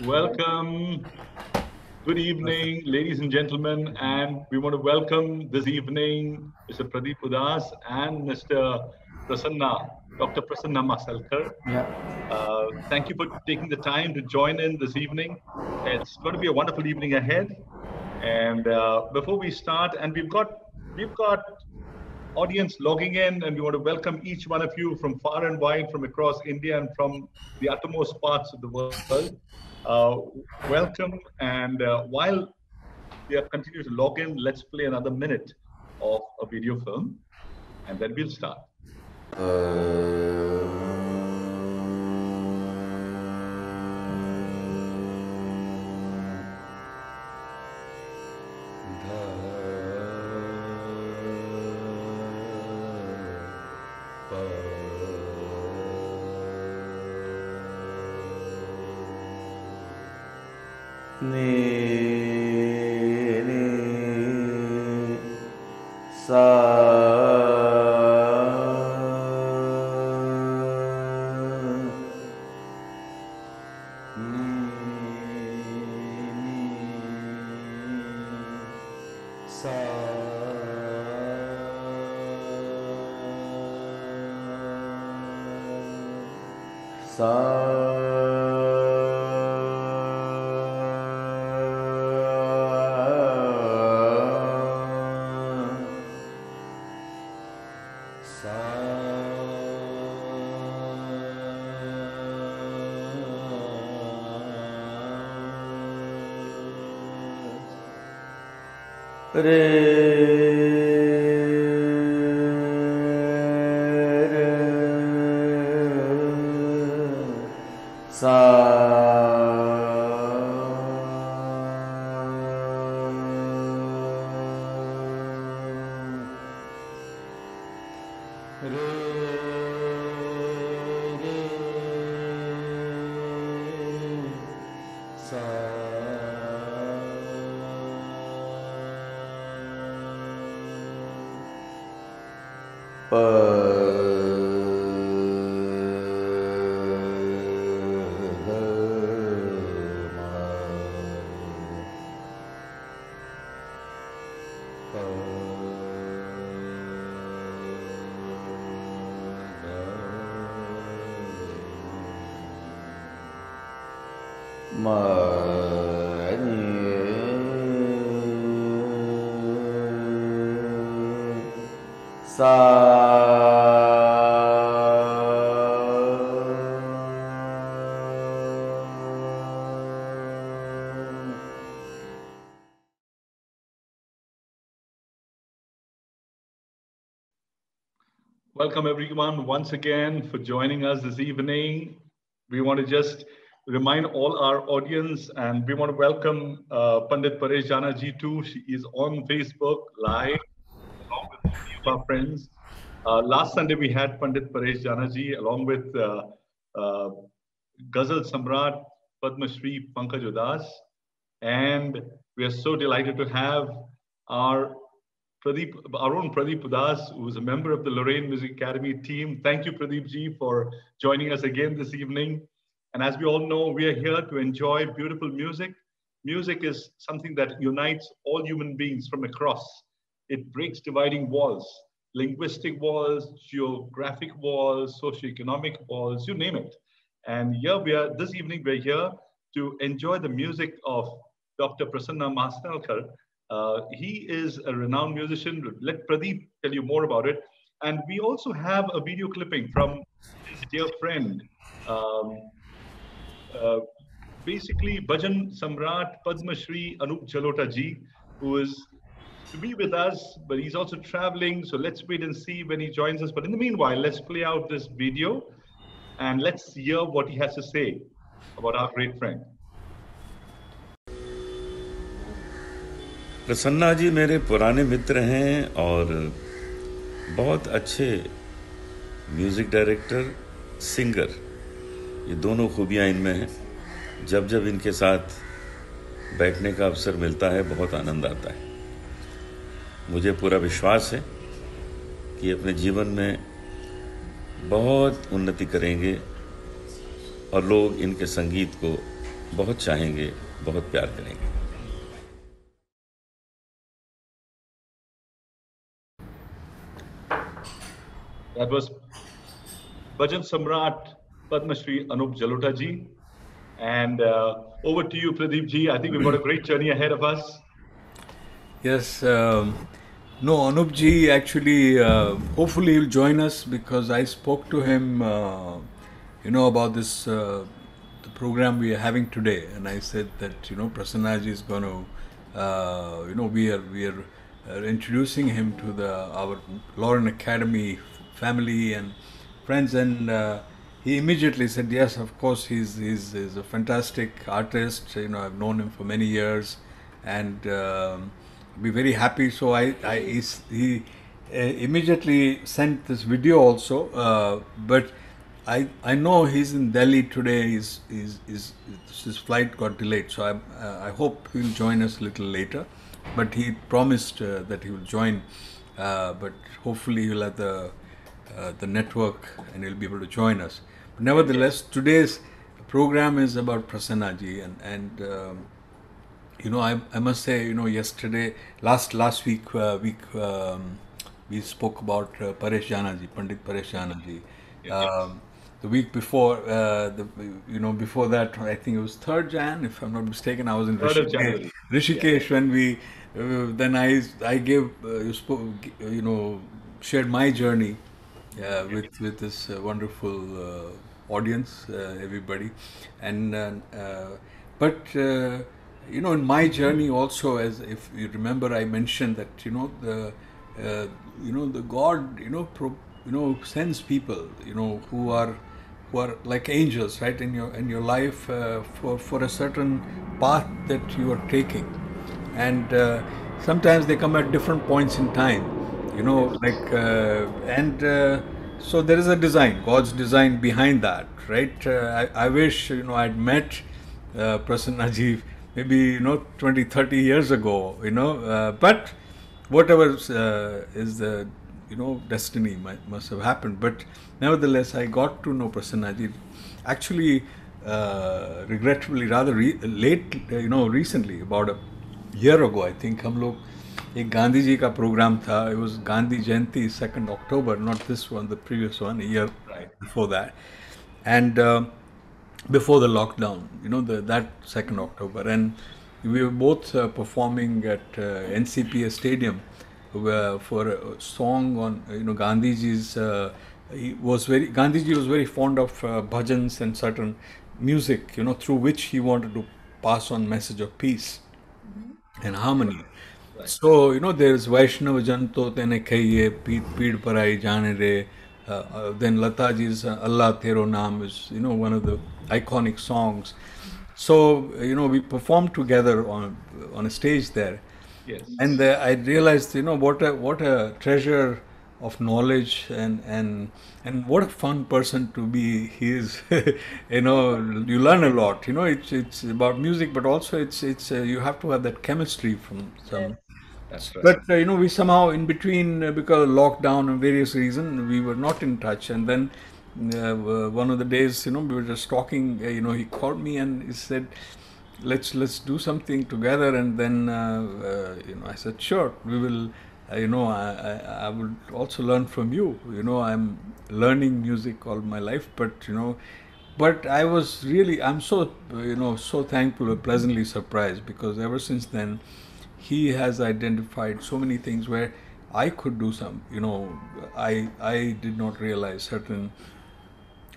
Welcome. Good evening, ladies and gentlemen, and we want to welcome this evening Mr. Pradeep Udhas and Mr. Prasanna, Dr. Prasanna Mhaisalkar. Yeah. Uh, thank you for taking the time to join in this evening. It's going to be a wonderful evening ahead. And uh, before we start, and we've got we've got audience logging in, and we want to welcome each one of you from far and wide, from across India and from the uttermost parts of the world. Uh, welcome, and uh, while we are continuing to log in, let's play another minute of a video film, and then we'll start. ni re Welcome, everyone, once again for joining us this evening. We want to just remind all our audience and we want to welcome uh, Pandit Paresh Jana ji too. She is on Facebook live along with many of our friends. Uh, last Sunday, we had Pandit Paresh Jana ji along with uh, uh, Ghazal Samrat Padma Shri Pankaj Udhas. And we are so delighted to have our Pradeep, our own Pradeep Udhas, who is a member of the Lorraine Music Academy team. Thank you, Pradeep ji, for joining us again this evening. And as we all know, we are here to enjoy beautiful music. Music is something that unites all human beings from across. It breaks dividing walls, linguistic walls, geographic walls, socioeconomic walls, you name it. And here we are, this evening, we're here to enjoy the music of Dr. Prasanna Mhaisalkar, uh, he is a renowned musician. Let Pradeep tell you more about it. And we also have a video clipping from his dear friend, um, uh, basically Bhajan Samrat Padma Shri Anup Jalota ji, who is to be with us, but he's also traveling. So let's wait and see when he joins us. But in the meanwhile, let's play out this video and let's hear what he has to say about our great friend. Prasanna जी मेरे पुराने मित्र हैं और बहुत अच्छे music director singer ये दोनों खूबियाँ इनमें हैं। जब जब इनके साथ बैठने का अवसर मिलता है, बहुत आनंद आता है। मुझे पूरा विश्वास है कि अपने जीवन में बहुत उन्नति करेंगे और लोग इनके संगीत को बहुत चाहेंगे, बहुत प्यार करेंगे। That was Bhajan Samrat Padma Shri Anup Jalota ji. And uh, over to you, Pradeep ji. I think we've got a great journey ahead of us. Yes. Um, no, Anup ji actually, uh, hopefully he'll join us because I spoke to him, uh, you know, about this uh, the program we are having today, and I said that you know Prasanna ji is going to, uh, you know, we are we are uh, introducing him to the our Lorraine Academy family and friends, and uh, he immediately said yes. Of course, he's he's, he's a fantastic artist. You know, I've known him for many years, and. Um, be very happy. So I, I he's- he uh, immediately sent this video also. Uh, but I I know he's in Delhi today. His his his, his flight got delayed. So I uh, I hope he'll join us a little later. But he promised uh, that he will join. Uh, but hopefully he'll have the uh, the network and you'll be able to join us. But nevertheless, today's program is about Prasanna ji and and. Um, you know, I, I must say, you know, yesterday, last last week, uh, week um, we spoke about uh, Paresh Janaji, Pandit Paresh Janaji. Um, the week before, uh, the you know, before that, I think it was third Jan, if I'm not mistaken. I was in Rishikesh. Rishikesh when we uh, then I I gave uh, you spoke you know shared my journey uh, with with this uh, wonderful uh, audience, uh, everybody, and uh, but you know in my journey also, as if you remember, I mentioned that you know the you know the God you know pro, you know sends people you know who are who are like angels right in your in your life for for a certain path that you are taking. And sometimes they come at different points in time you know like uh, and uh, so there is a design god's design behind that right? Uh, I, I, wish you know i'd met uh, prasanna maybe you know 20 30 years ago you know uh, but whatever uh, is the you know destiny might, must have happened. But nevertheless i got to know prasanna jeev actually uh, regrettably rather re- late you know recently about a year ago i think hum log एक गांधी जी का programme था it was Gandhi Jayanti second October not this one the previous one a year Right. before that and uh, before the lockdown you know the, that second October and we were both uh, performing at uh, NCPA Stadium uh, for a song on you know Gandhiji's uh, he was very Gandhiji was very fond of uh, bhajans and certain music you know through which he wanted to pass on message of peace and harmony. So you know there's Vaishnava Janto Tene Peed Peed Parai Jane Re. Uh, uh, then Lataji's uh, Allah Tero Naam is you know one of the iconic songs. So you know we performed together on on a stage there, Yes. and uh, I realized you know what a what a treasure of knowledge and and and what a fun person to be he is you know you learn a lot you know it's it's about music but also it's it's uh, you have to have that chemistry from some That's right. but uh, you know we somehow in between uh, because of lockdown and various reasons we were not in touch. And then uh, one of the days you know we were just talking uh, you know he called me and he said let's let's do something together. And then uh, uh, you know i said sure we will uh, you know I, I i would also learn from you. You know i'm learning music all my life but you know but i was really i'm so uh, you know so thankful and pleasantly surprised because ever since then he has identified so many things where i could do some you know i i did not realize certain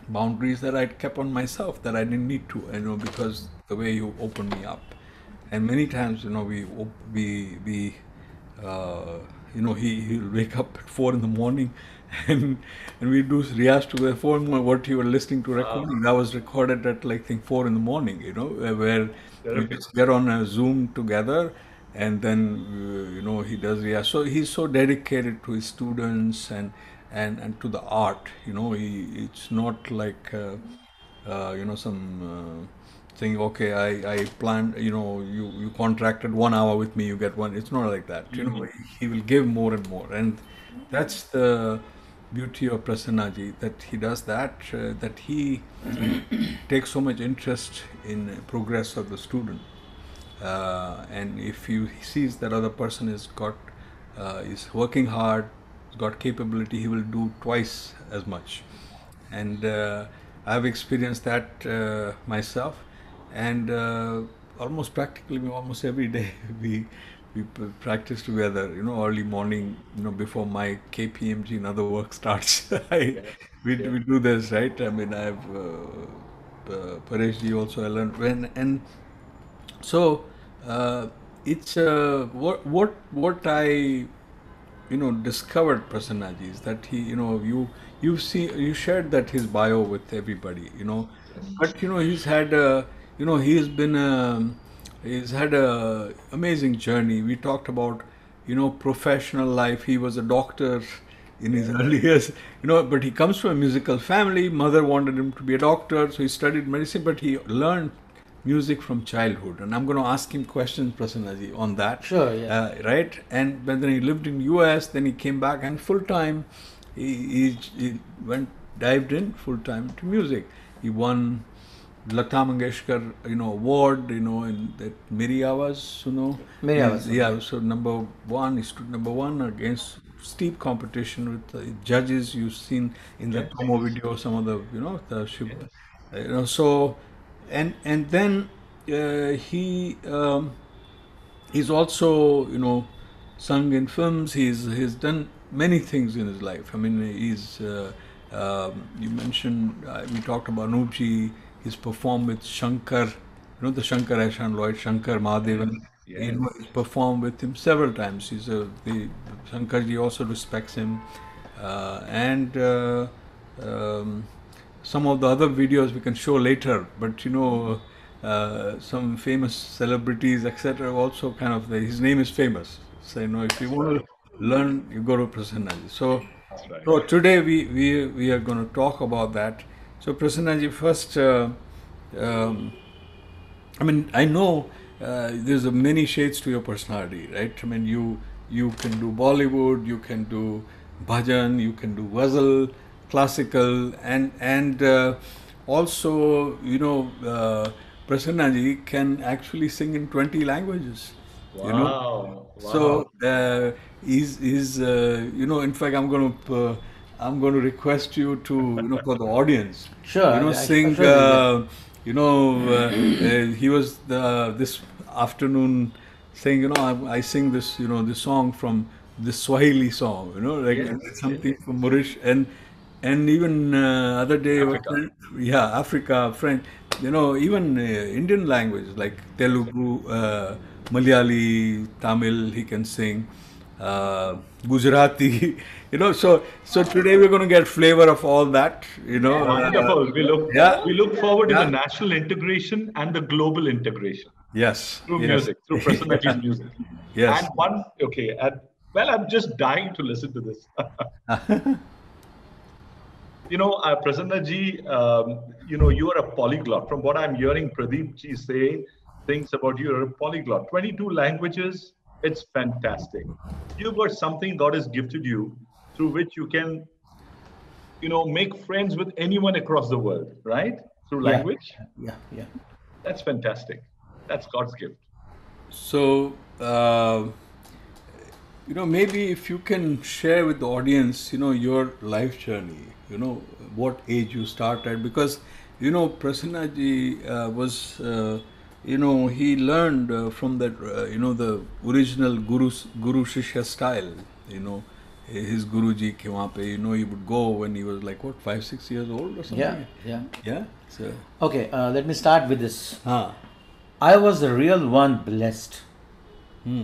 boundaries that I'd kept on myself that I didn't need to, you know, because the way you opened me up. And many times, you know, we we we uh, you know he he'll wake up at four in the morning, and and we do riyaz together. Four in the morning, what you were listening to recording that was recorded at like I think four in the morning. You know, where- we just get on a Zoom together, and then uh, you know he does yeah So he's so dedicated to his students and and and to the art. You know, he it's not like uh, uh, you know some. Uh, saying okay i i planned you know you you contracted one hour with me you get one it's not like that you know he will give more and more and that's the beauty of Prasannaji that he does that, uh, that he takes so much interest in progress of the student. Uh, and if he sees that other person is got uh, is working hard, has got capability, he will do twice as much. And uh, I've experienced that uh, myself, and uh, almost practically almost every day we we practice together. You know, early morning. You know, before my KPMG and other work starts, I, we we do this right. I mean, I've uh, uh, Paresh ji also I learned when and so uh, it's uh, what what what I you know discovered Prasannaji is that he you know you you see you shared that his bio with everybody you know. But you know he's had a you know he's been a, he's had a amazing journey. We talked about you know professional life. He was a doctor in his early years you know but he comes from a musical family. Mother wanted him to be a doctor so he studied medicine but he learned music from childhood and i'm going to ask him questions prasannaji on that Sure, yeah. uh, right? And but then he lived in U.S. Then he came back and full time, he, he, he went dived in full time to music. He won Lata Mangeshkar, you know, award, you know, in that Meri Awaaz, you know. Meri He's- Yeah, so number one, he stood number one against steep competition with the judges you've seen in the promo video, some of the, you know, the you know, so, and and then uh, he. Um, he's also you know sung in films. He's he's done many things in his life. I mean he's uh, um, you mentioned uh, we talked about Noobji he's performed with shankar. You know the shankar Ehsaan Loy shankar mahadevan. You know, he's performed with him several times. He's a the shankarji also respects him. Uh, and uh, um, some of the other videos we can show later but you know uh, some famous celebrities etc also kind of his name is famous so you know if you want to learn you go to prasannaji so right. so today we we, we are going to talk about that so prasannaji first uh, um, I mean, I know uh, there's a many shades to your personality, right? I mean, you you can do Bollywood, you can do bhajan, you can do ghazal, classical, and and uh, also you know, uh, Prasannaji can actually sing in 20 languages. You know, Wow. so uh, he's, he's uh, you know, in fact, I'm going to uh, I'm going to request you to you know for the audience, Sure, you know, I- I sing. sure Uh, you know, uh, uh, he was the, this afternoon saying, you know, I, I sing this, you know, this song from this Swahili song, you know, like Yes, something from Mauritius and and even uh, other day, Africa. yeah, Africa, French, you know, even uh, Indian languages like Telugu, uh, Malayali, Tamil, he can sing, uh, Gujarati, you know. So, so today we're going to get flavor of all that, you know. Wonderful. we look yeah. we look forward to the national integration and the global integration Yes. through yes. music, through Prasannaji's music. Yes. And one okay, and well, I'm just dying to listen to this. you know, uh, Prasanna ji, um, you know, you are a polyglot. From what I'm hearing Pradeep ji say, things about you are a polyglot. 22 languages, it's fantastic. You've got something God has gifted you through which you can, you know, make friends with anyone across the world, right? Through Yeah. language. Yeah, yeah. That's fantastic. That's God's gift. So, uh, you know, maybe if you can share with the audience, you know, your life journey, you know, what age you started, because, you know, Prasannaji uh, was, uh, you know, he learned uh, from that, uh, you know, the original Guru, Guru Shishya style, you know, his Guruji came up, you know, he would go when he was like, what, five, six years old or something? Yeah, yeah. Yeah? So, Okay, uh, let me start with this. ah, I was the real one blessed. hmm.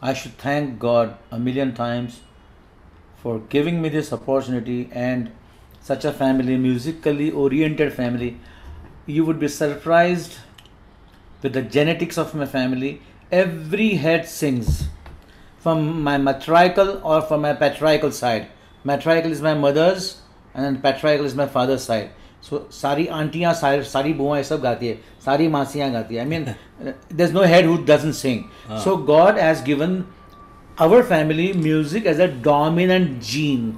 I should thank God a million times for giving me this opportunity and such a family, musically oriented family. You would be surprised with the genetics of my family. Every head sings from my matriarchal or from my patriarchal side. Matriarchal is my mother's and then patriarchal is my father's side. So सारी आंटियाँ सारी सारी बुआएं सब गाती है सारी मासियाँ गाती है I mean there's no head who doesn't sing so God has given our family music as a dominant gene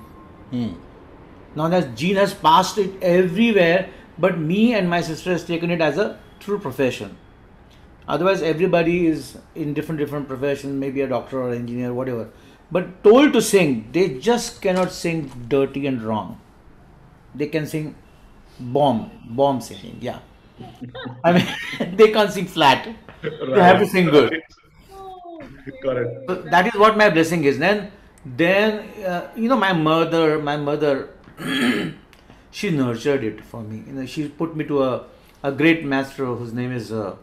now that gene has passed it everywhere, but me and my sister has taken it as a true profession. Otherwise, everybody is in different different professions, maybe a doctor or engineer, whatever. But told to sing, they just cannot sing dirty and wrong. They can sing bomb, bomb singing, yeah. I mean, they can't sing flat. They have to sing good. It. So that is what my blessing is. Then, then uh, you know, my mother, my mother, she nurtured it for me. You know, she put me to a, a great master whose name is uh,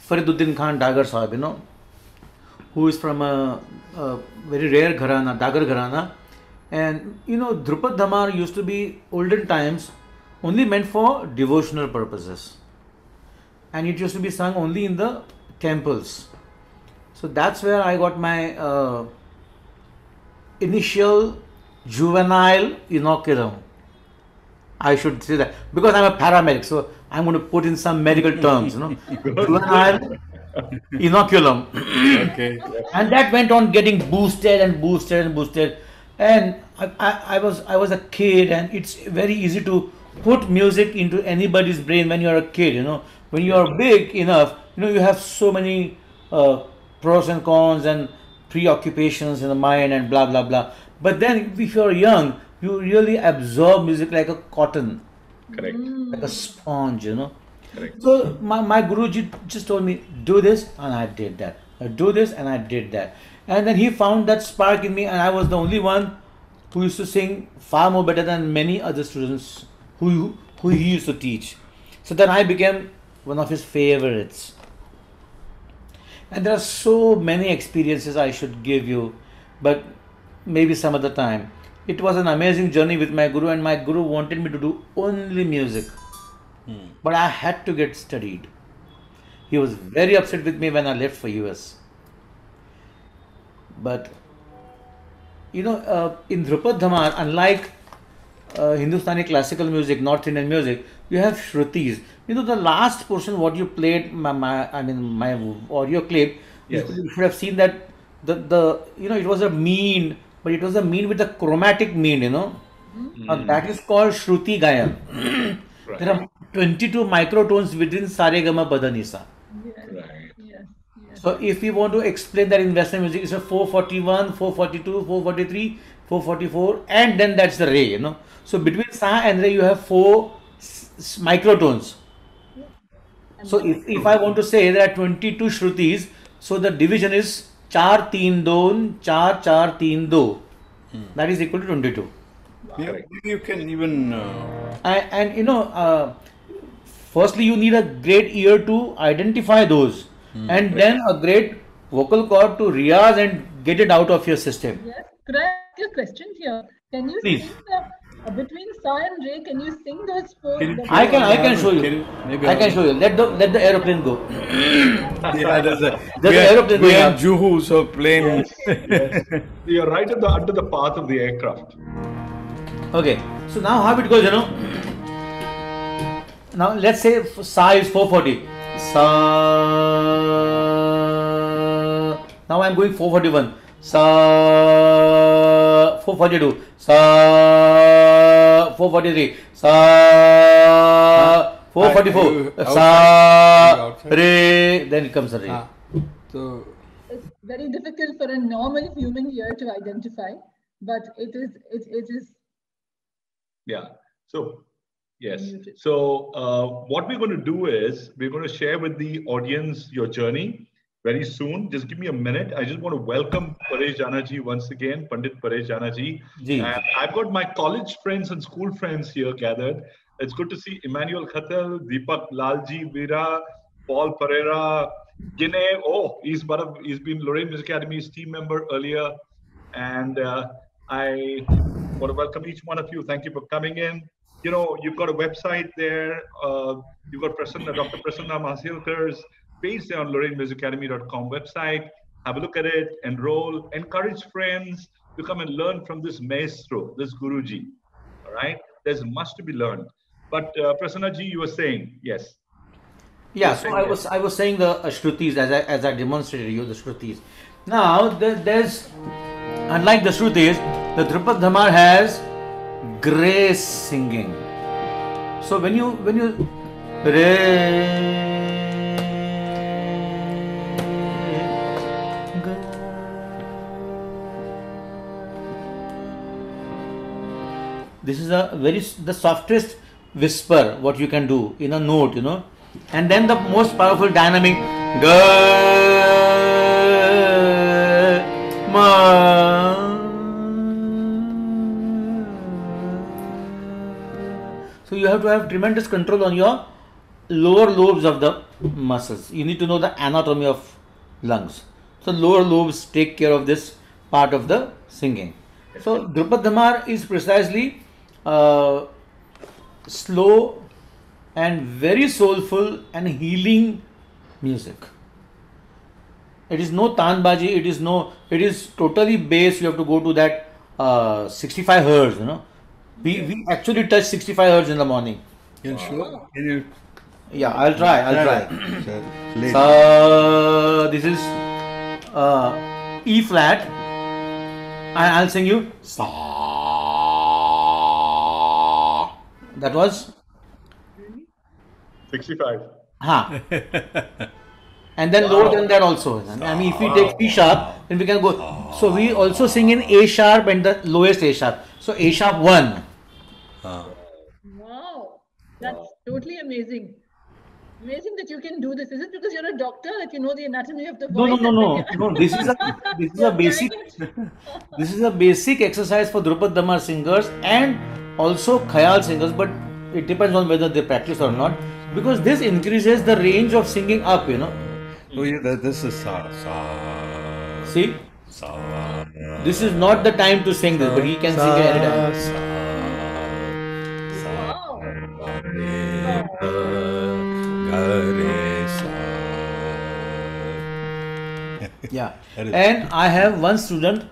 Fariduddin Khan Dagar Sahib. You know, who is from a, a very rare gharana, Dagar gharana, and you know, Drupad Dhamar used to be olden times only meant for devotional purposes, and it used to be sung only in the temples. So that's where I got my uh, initial juvenile inoculum. I should say that because I'm a paramedic, so I'm going to put in some medical terms, you know, juvenile inoculum, Okay. and that went on getting boosted and boosted and boosted. And I, I, I was I was a kid, and it's very easy to put music into anybody's brain when you're a kid. You know, when you are big enough, you know you have so many uh, pros and cons and preoccupations in the mind and blah blah blah. But then if you're young, you really absorb music like a cotton, Correct. like a sponge. You know. Correct. So my, my Guruji just told me, do this, and I did that. Uh, Do this, and I did that. And then he found that spark in me, and I was the only one who used to sing far more better than many other students who, who he used to teach. So then I became one of his favorites. And there are so many experiences I should give you, but maybe some other time. It was an amazing journey with my guru, and my guru wanted me to do only music. But I had to get studied. He was very upset with me when I left for US. But you know, uh, in Drupad Dhamar, unlike uh, Hindustani classical music, North Indian music, you have shrutis. You know, the last portion what you played, my, my I mean, my audio clip. Yes. You should have seen that the the you know it was a mean, but it was a mean with a chromatic mean. You know, Now that is called shruti gayan. There are 22 microtones within Saregama Padanisa. yes, Right. yes, yes. So if we want to explain that in Western music, it's a 441, 442, 443, 444, and then that's the re, you know. So between sa and re, you have four s- s- microtones. So if, if I want to say there are 22 shrutis, so the division is 4 3 2 4 4 3 2. That is equal to 22. Yeah, you can even. Uh, and, and you know uh, firstly you need a great ear to identify those and then a great vocal cord to riyaz and get it out of your system Yes. Could I ask you a question here? Can you Please. sing uh, Uh, between Sa and Ray, Can you sing those four? Can you- the- i can i can show you you- maybe i can show you let the let the aeroplane go yeah, there's a, There's we are- aeroplane we going are. Juhu, so plane. Yes. You're right at the under the path of the aircraft. okay so now how it goes you know now let's say sa is 440 sa now i'm going 441 sa 442 sa 443 sa 444 sa re then it comes a re Ah, so It's very difficult for a normal human ear to identify, but it is it, it is Yeah. So, yes. So, uh, what we're going to do is we're going to share with the audience your journey very soon. Just give me a minute. I just want to welcome Paresh Janaji once again, Pandit Paresh Janaji. Ji. And I've got my college friends and school friends here gathered. It's good to see Emmanuel Khatal, Deepak Lalji, Veera, Paul Pereira, Gine. Oh, he's part of, he's been Lorraine Music Academy's team member earlier. And uh, I want to welcome each one of you. Thank you for coming in. You know, you've got a website there. Uh, you've got Prasanna, Dr. Prasanna Mhaisalkar's page there on lorrainemusicacademy.com website. Have a look at it, enroll, encourage friends to come and learn from this maestro, this Guruji. All right? There's much to be learned. But uh, Prasanna ji, you were saying, yes. Yeah, so I was I was saying the uh, shrutis as I as I demonstrated you the shrutis. Now there, there's unlike the shrutis, the Drupad Dhamar has grace singing. So when you when you re this is a very the softest whisper what you can do in a note you know. And then the most powerful dynamic so you have to have tremendous control on your lower lobes of the muscles. You need to know the anatomy of lungs. So lower lobes take care of this part of the singing. So drupad dhamar is precisely uh, slow and very soulful and healing music it is no tanbaji it is no it is totally bass you have to go to that uh, 65 hertz you know we, we actually touch 65 hertz in the morning Can show? Can you? yeah i'll try i'll try Sir, late. This is uh, E flat. I, I'll sing you Sa. That was 65. ha. and then lower than that also. I mean, if we take b sharp, then we can go. So we also sing in A sharp and the lowest A sharp. So A sharp one. Wow, that's totally amazing. Amazing that you can do this. Is it because you're a doctor that you know the anatomy of the body. No, no, no, no, no. This is a this is a basic this is a basic exercise for Drupad Dhamar singers and also Khayal singers, but it depends on whether they practice or not. Because this increases the range of singing up, you know. Oh yeah, that, this is sa sa See, sa. this is not the time to sing this, but he can sing it anytime. Sa, Wow. ga, re, sa. Yeah. And I have one student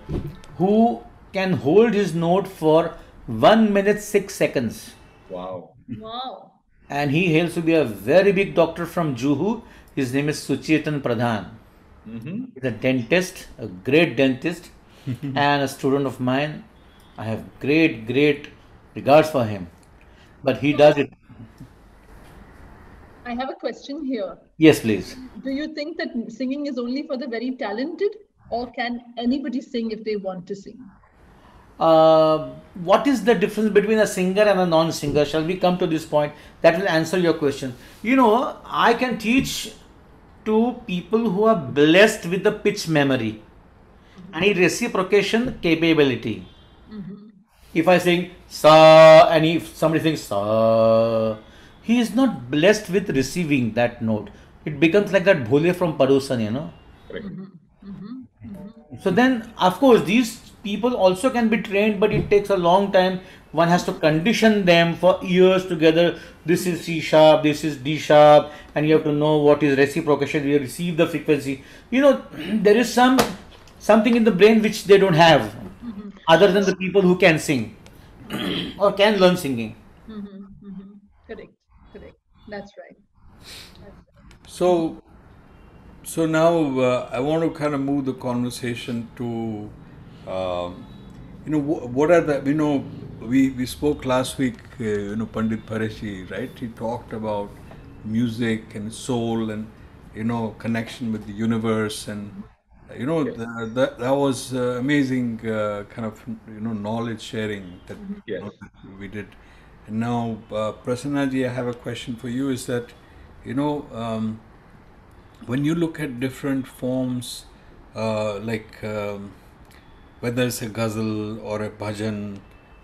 who can hold his note for one minute six seconds. Wow. Wow. and he hails to be a very big doctor from Juhu. His name is Suchetan Pradhan. He's a dentist, a great dentist, and a student of mine. I have great, great regards for him. But he does it. I have a question here. Yes, please. Do you think that singing is only for the very talented, or can anybody sing if they want to sing? Uh, what is the difference between a singer and a non-singer? Shall we come to this point? That will answer your question. You know, I can teach to people who are blessed with the pitch memory and a reciprocation capability. If I sing sa and if somebody sings sa, he is not blessed with receiving that note. It becomes like that bhole from Padosan, you know. Correct. Mm-hmm. Mm-hmm. Mm-hmm. So then, of course, these people also can be trained, but it takes a long time. One has to condition them for years together. This is C sharp, this is D sharp, and you have to know what is reciprocation. You receive the frequency. You know, there is some something in the brain which they don't have, other than the people who can sing or can learn singing. Correct. Correct. That's right. So, so now uh, I want to kind of move the conversation to, um, you know, wh- what are the, you know, we, we spoke last week, uh, you know, Pandit Pareshi, right? He talked about music and soul and, you know, connection with the universe and, you know, the, that, that was uh, amazing uh, kind of, you know, knowledge sharing that, you know, that we did. Now, uh, Prasannaji, I have a question for you is that, you know, um, when you look at different forms, uh, like um, whether it's a ghazal or a bhajan,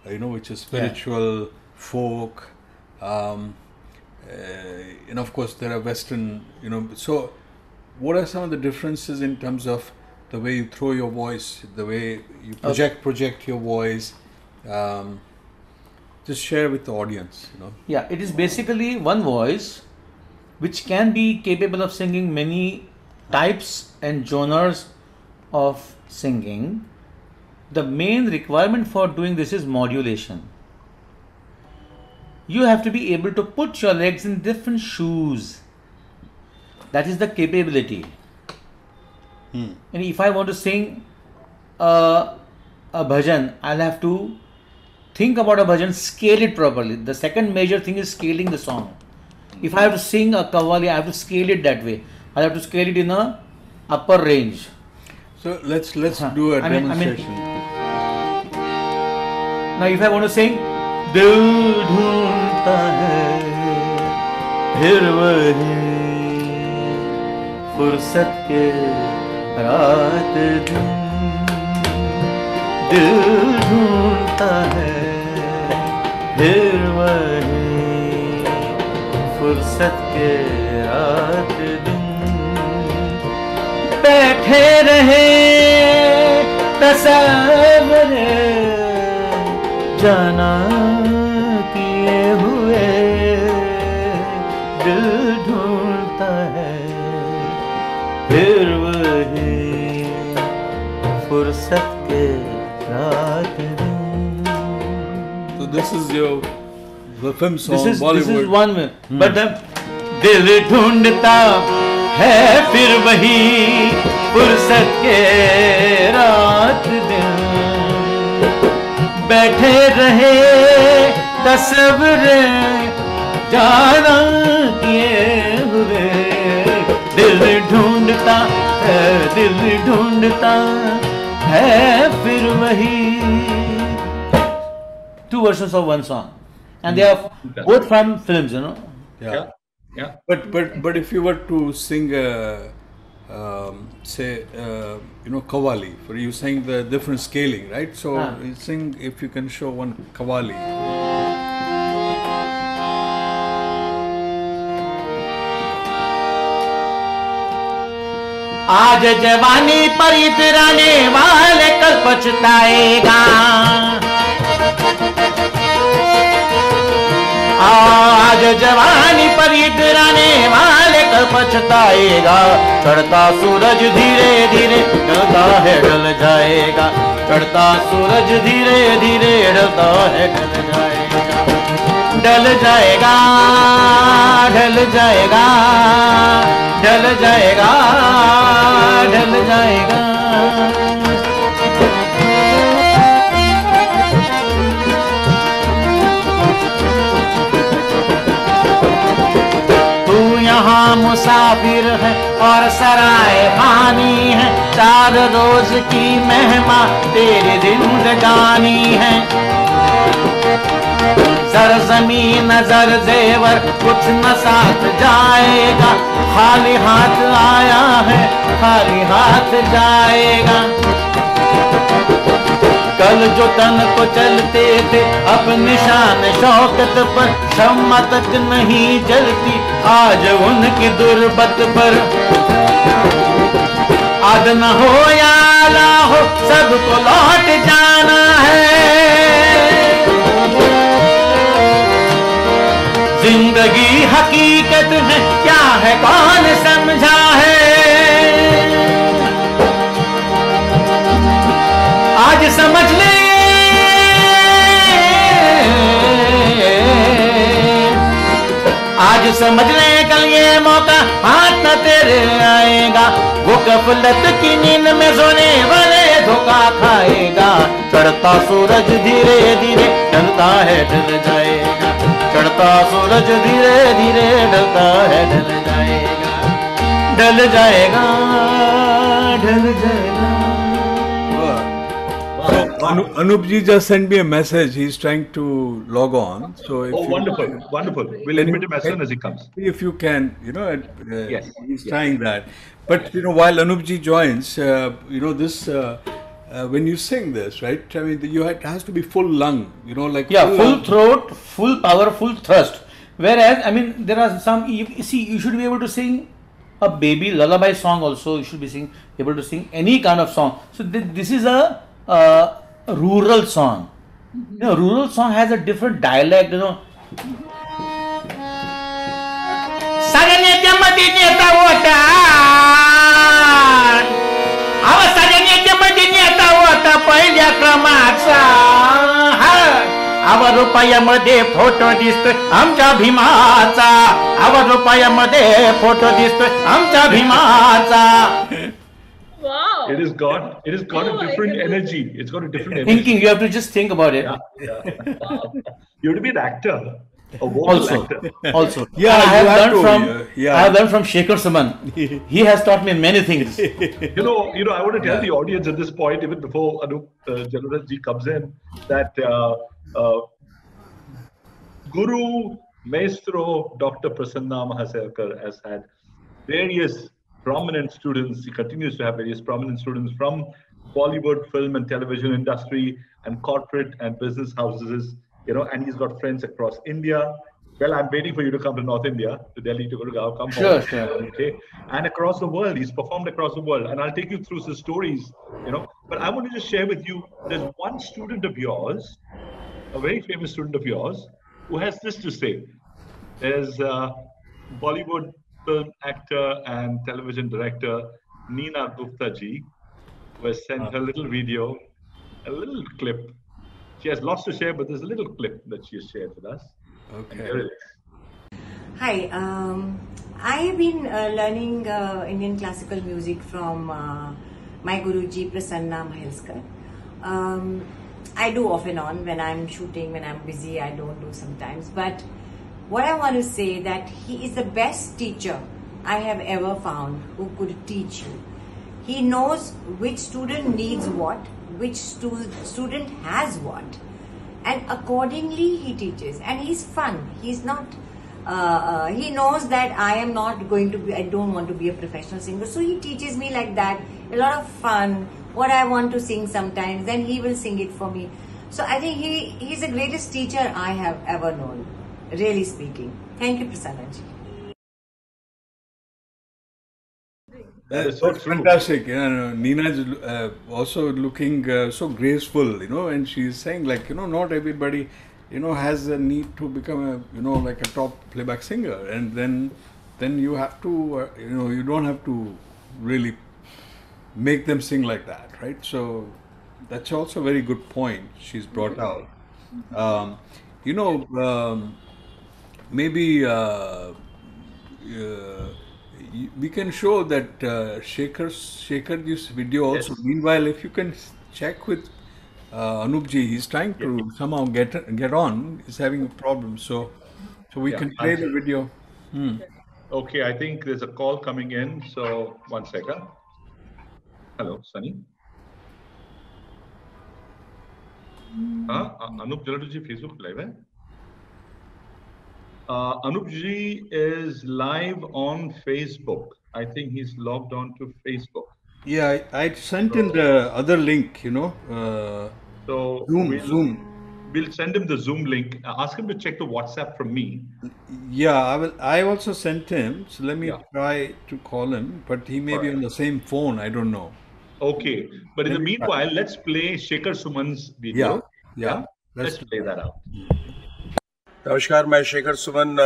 uh, you know, which is spiritual, folk, um, uh, and of course there are Western, you know. So, what are some of the differences in terms of the way you throw your voice, the way you project project your voice? Um, just share with the audience, you know. Yeah, it is basically one voice which can be capable of singing many types and genres of singing. The main requirement for doing this is modulation. You have to be able to put your legs in different shoes. That is the capability. And if I want to sing uh, a bhajan, I'll have to think about a bhajan, scale it properly. The second major thing is scaling the song. If I have to sing a kavali, I have to scale it that way. I have to scale it in a upper range. So let's let's Huh. do a I mean- I mean- Now, if I want to sing, दिल ढूंढता है फिर वही फुर्सत के रात दिन दिल ढूंढता है फिर वही फुर्सत के रात दिन बैठे रहे तस्वर जाना this is your the film song this is Bollywood. this is one way. but the दिल ढूंढता है फिर वही फुर्सत के रात दिन बैठे रहे तस्वर जाना किए हुए दिल ढूंढता है दिल ढूंढता है फिर वही two versions of one song and they are both from films you know yeah. Yeah. Yeah. But but but if you were to sing a um, say uh, you know kawali, for you saying the different scaling, right? So Ah. you sing if you can show one kawali. आज जवानी पर इतराने वाले कल पछताएगा आज जवानी पर इतराने वाले कल पछताएगा। चढ़ता सूरज धीरे धीरे ढलता है, ढल जाएगा। चढ़ता सूरज धीरे धीरे ढलता है, ढल जाएगा। ढल जाएगा ढल जाएगा ढल जाएगा ढल जाएगा। मुसाफिर है और सराय खानी है। चार रोज की मेहमा तेरी जिंदगानी है। सर ज़मीन नज़र जेवर कुछ न साथ जाएगा। खाली हाथ आया है, खाली हाथ जाएगा। कल जो तन को चलते थे अब निशान शौकत पर क्षमा तक नहीं जलती। आज उनकी दुर्बत पर आद न हो या आला हो सबको लौट जाना है। ज़िंदगी हकीकत है, क्या है, कौन समझा समझ ले। आज समझ ले, कल ये मौका हाथ न तेरे आएगा। वो गफलत की नींद में सोने वाले धोखा खाएगा। चढ़ता सूरज धीरे धीरे ढलता है ढल जाएगा। चढ़ता सूरज धीरे धीरे ढलता है ढल जाएगा। ढल जाएगा ढल जाएगा। Anu, Anup ji just sent me a message. He's trying to log on. So if Oh, you, wonderful, wonderful. We'll admit him as soon as he comes. if you can, you know, uh, Yes, he's yes. trying that. But you know, while Anup ji joins, uh, you know, this uh, uh, when you sing this, right? I mean, you had, it has to be full lung. You know, like Yeah, full lung. throat, full power, full thrust. Whereas, I mean, there are some. You, you see, you should be able to sing a baby lullaby song. Also, you should be sing able to sing any kind of song. So thi- this is a, uh, a rural song. You know, rural song has a different dialect. You know. पहिल्या क्रमाचा हा. अव रुपयामध्ये photo दिसतोय आमच्या भीमाचा अव रुपयामध्ये photo दिसतोय आमच्या भीमाचा. It has got it has got Oh a different energy. It's got a different energy. Thinking, you have to just think about it. Yeah, yeah. you have to be an actor, a vocal Also, actor. also. Yeah, I have have learned from yeah, yeah. I have learned from Shekhar Saman. he has taught me many things. You know, you know, I want to tell the audience at this point, even before Anup uh, Jaluraj ji comes in, that uh, uh, Guru Maestro Dr. Prasanna Mahaselkar has had various prominent students. He continues to have various prominent students from Bollywood, film and television industry, and corporate and business houses. You know, and he's got friends across India. Well, I'm waiting for you to come to North India, to Delhi, to Gurgaon. Come Sure, home. sure. Okay, and across the world, he's performed across the world, and I'll take you through some stories. You know, but I want to just share with you. There's one student of yours, a very famous student of yours, who has this to say. There's uh, Bollywood film actor and television director Neena Gupta ji, who has sent her little video, a little clip. She has lots to share, but there's a little clip that she has shared with us. And here Okay. it is. Hi, um, I have been uh, learning uh, Indian classical music from uh, my Guruji Prasanna Mhaisalkar. Um, I do off and on when I'm shooting, when I'm busy, I don't do sometimes. But what I want to say that he is the best teacher I have ever found who could teach you. He knows which student needs what, which stu- student has what and accordingly he teaches. And he's fun. He's not uh, uh, he knows that i am not going to be i don't want to be a professional singer. So he teaches me like that. A lot of fun. What i want to sing sometimes then he will sing it for me. So i think he he's the greatest teacher i have ever known really speaking thank you prasanna ji That is so true. fantastic. Yeah, no, Neena is uh, also looking uh, so graceful, you know, and she's saying like, you know, not everybody, you know, has a need to become a, you know, like a top playback singer, and then, then you have to, uh, you know, you don't have to really make them sing like that, right? So that's also a very good point she's brought out. Um, you know, um, maybe uh, uh, y- we can show that uh, Shaker Shaker this video also. Yes. Meanwhile, if you can s- check with uh, Anupji, he's trying to somehow get get on. He's having a problem, so so we Yeah, can play I- the video. Okay, I think there's a call coming in. So one second. Hello, Sunny. हाँ अ- अनूप जलोटा जी Facebook live है uh, Anup ji is live on Facebook. I think he's logged on to Facebook. Yeah, I, I sent him the other link. You know, uh, So Zoom, we'll, Zoom. We'll send him the Zoom link. Ask him to check the WhatsApp from me. Yeah, I will. I also sent him. So let me Yeah. try to call him, but he may be Alright. on the same phone. I don't know. Okay, but in the meanwhile, let's play Shekhar Suman's video. Yeah, yeah. Let's Let's play that out. नमस्कार, मैं शेखर सुमन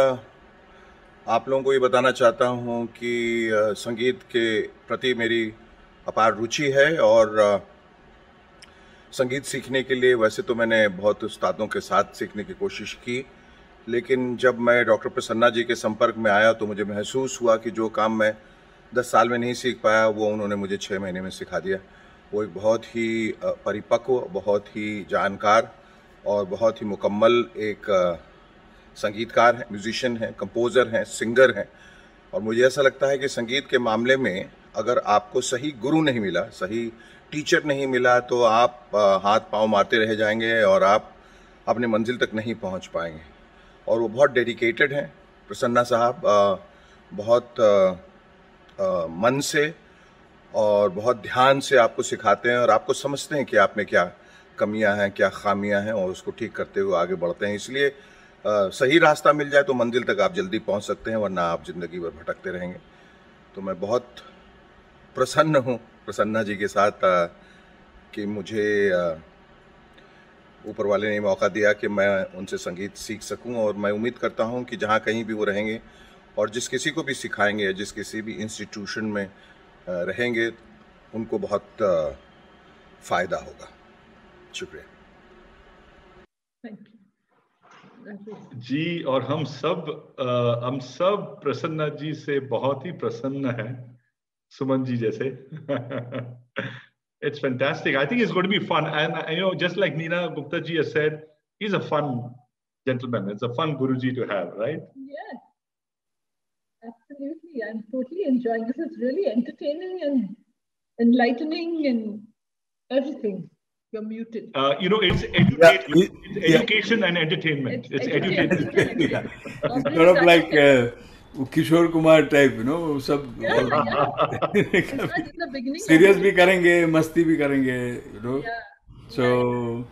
आप लोगों को ये बताना चाहता हूँ कि संगीत के प्रति मेरी अपार रुचि है और संगीत सीखने के लिए वैसे तो मैंने बहुत उस्तादों के साथ सीखने की कोशिश की, लेकिन जब मैं डॉक्टर प्रसन्ना जी के संपर्क में आया तो मुझे महसूस हुआ कि जो काम मैं दस साल में नहीं सीख पाया, वो उन्होंने मुझे छः महीने में सिखा दिया। वो एक बहुत ही परिपक्व, बहुत ही जानकार और बहुत ही मुकम्मल एक संगीतकार हैं म्यूजिशियन हैं कंपोज़र हैं सिंगर हैं। और मुझे ऐसा लगता है कि संगीत के मामले में अगर आपको सही गुरु नहीं मिला, सही टीचर नहीं मिला तो आप हाथ पाँव मारते रह जाएँगे और आप अपने मंजिल तक नहीं पहुँच पाएँगे। और वो बहुत डेडिकेटेड हैं। प्रसन्ना साहब बहुत मन से और बहुत ध्यान से आपको सिखाते हैं और आपको समझते हैं कि आप में क्या कमियाँ हैं, क्या खामियाँ हैं और उसको ठीक करते हुए आगे बढ़ते हैं। इसलिए सही रास्ता मिल जाए तो मंजिल तक आप जल्दी पहुँच सकते हैं वरना आप ज़िंदगी भर भटकते रहेंगे। तो मैं बहुत प्रसन्न हूँ प्रसन्ना जी के साथ अ, कि मुझे ऊपर वाले ने मौका दिया कि मैं उनसे संगीत सीख सकूँ और मैं उम्मीद करता हूँ कि जहाँ कहीं भी वो रहेंगे और जिस किसी को भी सिखाएँगे या जिस किसी भी इंस्टीट्यूशन में रहेंगे उनको बहुत फ़ायदा होगा। शुक्रिया। Thank you. जी और हम सब अ, हम सब प्रसन्ना जी से बहुत ही प्रसन्न हैं Sumanji jaise. it's fantastic. I think it's going to be fun. And, uh, you know, just like Nina Gupta ji has said, he's a fun gentleman. It's a fun Guruji to have, right? Yes. Absolutely. I'm totally enjoying this. It's really entertaining and enlightening and everything. You're muted. Uh, you know, it's, educate, yeah. it's yeah. education yeah. and entertainment. It's, it's education. education. yeah. sort of like uh, Kishore Kumar type, you know. Sab, yeah, yeah. Kishore in the beginning. Serious bhi karenge, masti bhi karenge, you know. Yeah. So... Yeah.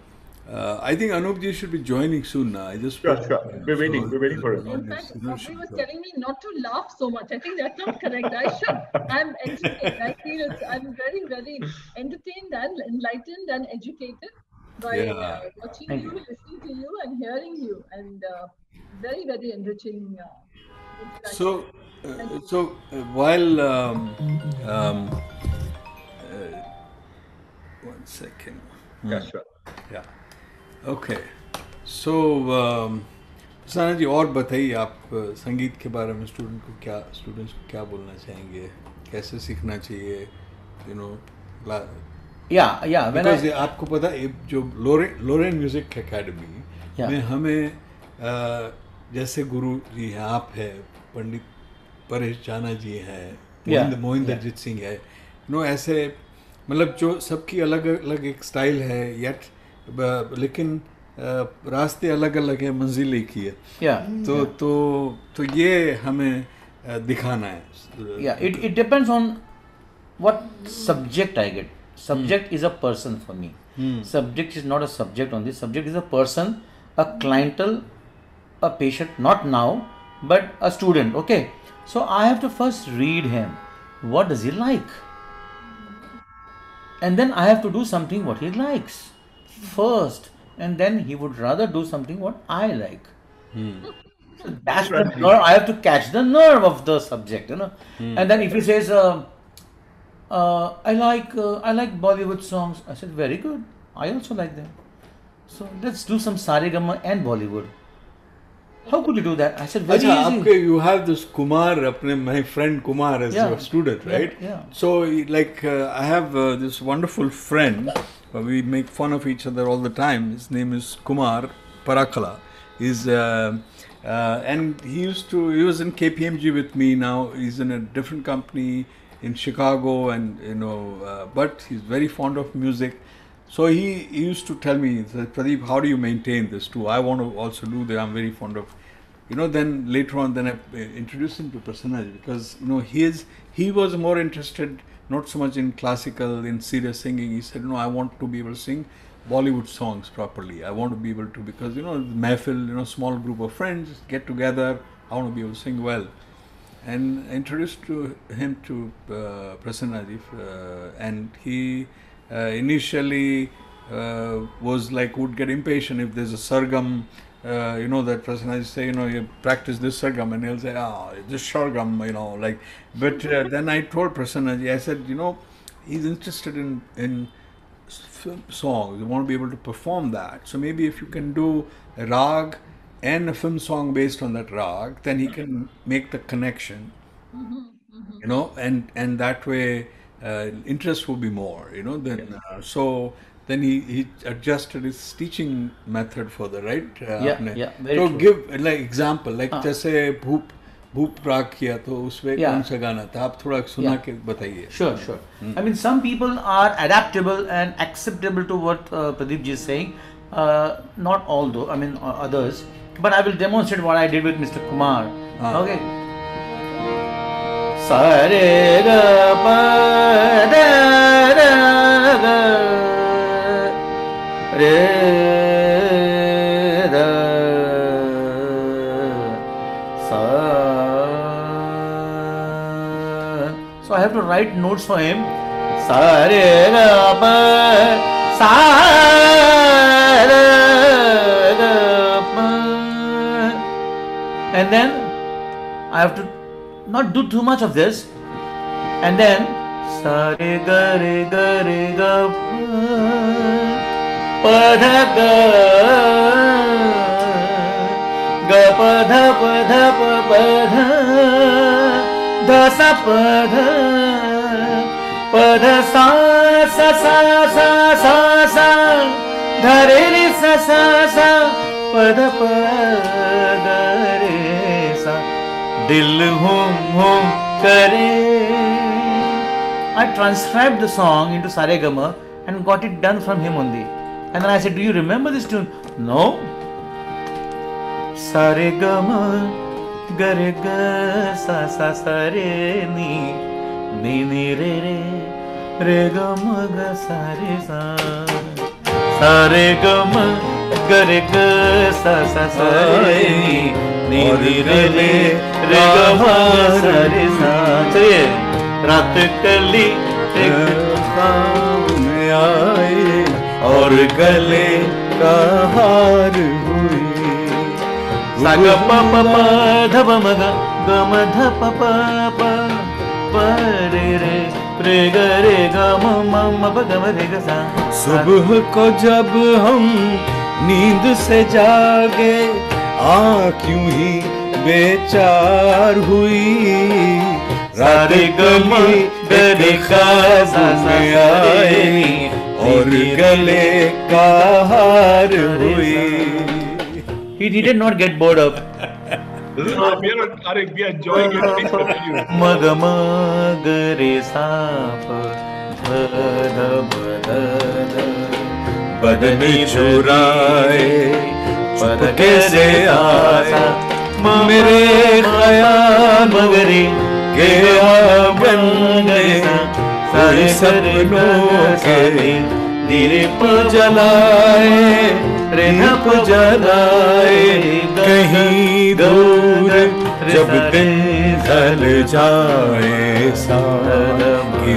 So uh, I think Anup ji should be joining soon now I just Sure, sure. We're waiting. We're waiting for him. In fact, Aubrey was telling me not to laugh so much. I think that's not correct. I should. I'm entertained. I feel it's, I'm very, very entertained and enlightened and educated by Yeah. uh, watching Thank you, listening to you, and hearing you, and uh, very, very enriching. Uh, so uh, so uh, while um, um, uh, one second Yeah, sure. yeah okay so um, सना जी और बताइए आप संगीत के बारे में student को क्या students को क्या बोलना चाहेंगे कैसे सीखना चाहिए यू नो या yeah. When बिकॉज़ आपको पता है जो Loren Loren music academy Yeah. में हमें जैसे गुरु जी हैं आप है पंडित परेश जाना जी हैं Yeah, मोहिंद मोहिंदरजीत सिंह है नो ऐसे मतलब जो सबकी अलग अलग एक स्टाइल है यट लेकिन रास्ते अलग अलग हैं मंजिल एक ही है। या तो तो तो ये हमें दिखाना है। या it it depends on what subject I get subject is a person for me subject is not a subject on this subject is a person a clientele a patient not now but a student okay so I have to first read him what does he like and then I have to do something what he likes first and then he would rather do something what I like. Hmm. So that's the nerve. I have to catch the nerve of the subject, you know. Hmm. And then if he says, uh, uh, "I like uh, I like Bollywood songs," I said, "Very good. I also like them. So let's do some Saregama and Bollywood." How could you do that? I said, very Achha, easy. You have this Kumar, my friend Kumar as yeah. your student, right? Yeah, yeah. So, like, uh, I have uh, this wonderful friend we make fun of each other all the time his name is Kumar Parakala he's uh, uh, and he used to he was in KPMG with me now he's in a different company in Chicago and you know uh, but he's very fond of music so he, he used to tell me, Pradeep, how do you maintain this too? I want to also do that. I'm very fond of, you know. Then later on, then I introduced him to Prasanna because you know he is he was more interested not so much in classical, in serious singing. He said, no, I want to be able to sing Bollywood songs properly. I want to be able to because you know mehfil, you know, small group of friends get together. I want to be able to sing well and I introduced to him to uh, Prasanna ji, uh, and he uh, initially uh, was like would get impatient if there's a sargam. Uh, you know that person I say, you know, you practice this sargam, and he'll say, ah, this sargam, you know, like. But uh, then I told ji, I said, you know, he's interested in in film songs. You want to be able to perform that. So maybe if you can do a rag and a film song based on that rag, then he can make the connection. You know, and and that way uh, interest will be more. You know, then uh, so then he, he adjusted his teaching method further, right? Uh, yeah, आपने. yeah, very so true. give like example, like हाँ. जैसे भूप भूप राग किया तो उसमें yeah. कौन सा गाना था आप थोड़ा सुना yeah. के बताइए sure sure I mean some people are adaptable and acceptable to what Pradeep ji is saying not all though I mean others but I will demonstrate what I did with mister Kumar okay सारे ग प the र ग So I have to write notes for him. Sa re ga pa sa. And then I have to not do too much of this. And then पध ग ग पध पध प पध ध स पध पध सा स सा सा सा सा धरे रे स सा सा पद पद रे सा दिल हुम हुम करे I transcribed the song into Saregama and got it done from him only. And then I said, Do you remember this tune? No. Sare gama gare ga sa sa sare ni ni ni re re re gama ga sare sa sare gama gare ga sa sa sare ni ni ni re re re gama sare sa चलिए रात कली एक काम में आ और गले का हार हुई। सग धप मग प धप प रे रे ग रे गम मम गम रे ग सा। सुबह को जब हम नींद से जागे आँख यूँ ही बेचार हुई। राधे गली दरे खास में आए। और गले का हार हुई। He did not get bored of मग मग साप धद बदन बदनी चुराए पद कैसे आया? मेरे खया मगरे के बन गए। सर सपनों के दीप जलाए रेनप जलाए कहीं दूर जब दिन ढल जाए सारी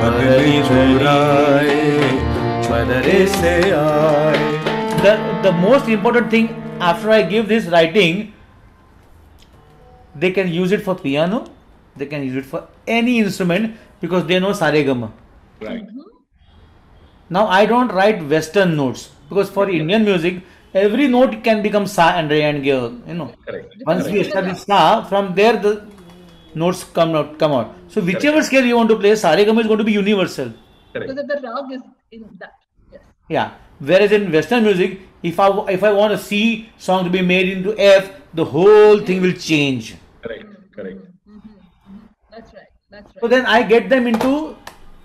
बदली जुराए बदरे से आए। The the most important thing after I give this writing they can use it for piano they can use it for any instrument because they know सारे गम Now I don't write Western notes because for Indian music, every note can become sa and re and ge. You know, Correct. once we establish sa, from there the notes come out. Come out. So whichever scale you want to play, saregama is going to be universal. Correct. So that the rag is in that. Yes. Yeah. Whereas in Western music, if I if I want a C song to be made into F, the whole thing will change. Correct. Mm-hmm. Correct. Mm-hmm. Mm-hmm. That's right. That's right. So then I get them into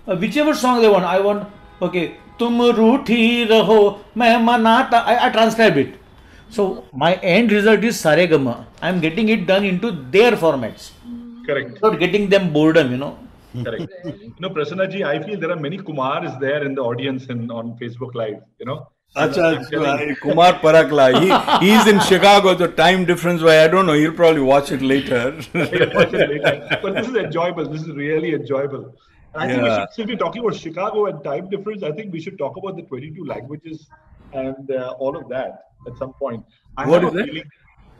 uh, whichever song they want. I want okay, तुम रूठी रहो मैं मनाता. So my end result is Saregama. I am getting it done into their formats, Correct. without getting them boredom. You know. Correct. You know, Prasanna ji, I feel there are many Kumars there in the audience and on Facebook Live. You know. Acha, I'm telling you. Kumar Parakla. He, he's in Chicago. The time difference, why I don't know. He'll probably watch it later. We'll watch it later. But this is enjoyable. This is really enjoyable. And I think we should, since we're talking about Chicago and time difference, I think we should talk about the 22 languages and uh, all of that at some point. I What have a it? feeling-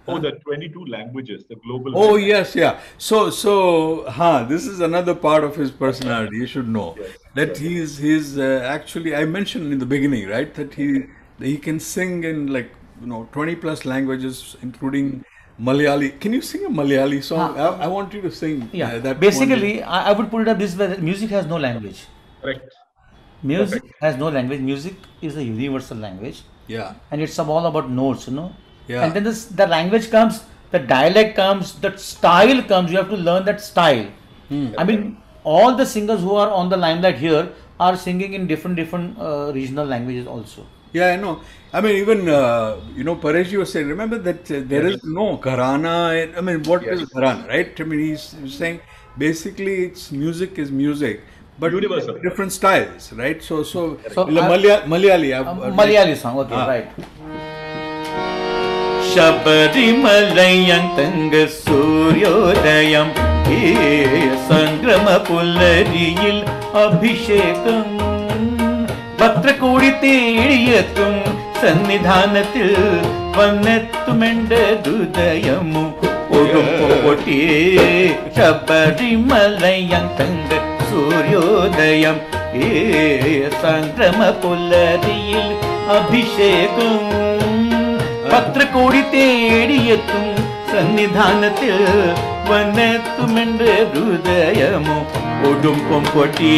Oh, the 22 languages, the global. Oh language. yes, yeah. So so, huh? This is another part of his personality. You should know Yes, that yes. he's he's uh, actually. I mentioned in the beginning, right, that he he can sing in like you know twenty plus languages, including Malayali. Can you sing a Malayali song? Huh. I, I want you to sing. Yeah. uh, that Basically, I, I would put it up this way: that music has no language. Correct. Music Perfect. has no language. Music is a universal language. Yeah. and it's all about notes, you know. Yeah. And then this, the language comes, the dialect comes, the style comes. You have to learn that style. Hmm. I mean, all the singers who are on the limelight here are singing in different different uh, regional languages also. Yeah, I know. I mean, even uh, you know, Paresh was saying. Remember that uh, there yes. is no gharana. I mean, what yes. is gharana, right? I mean, he's, saying basically it's music is music, but Universal. different styles, right? So, so, so uh, Malayali, uh, Malayali, uh, Malayali song. Okay, ah. right. ശബരിമലയന്തങ്ക സൂര്യോദയം ഏ സംക്രമ പുലരിയിൽ അഭിഷേകം ഭദ്രകോടി തേടിയെത്തും സന്നിധാനത്തിൽ വന്നെത്തുമെന്റെ ഹൃദയമു ഒടുപ്പോട്ടി ശബരിമലയന്തങ്ക സൂര്യോദയം ഈ സംക്രമ പുലരിയിൽ അഭിഷേകം പത്രക്കോടി തേടിയെത്തും സന്നിധാനത്തിൽ വനെത്തുമെൻ്റെ ഹൃദയമോ ഒടും പൊട്ടി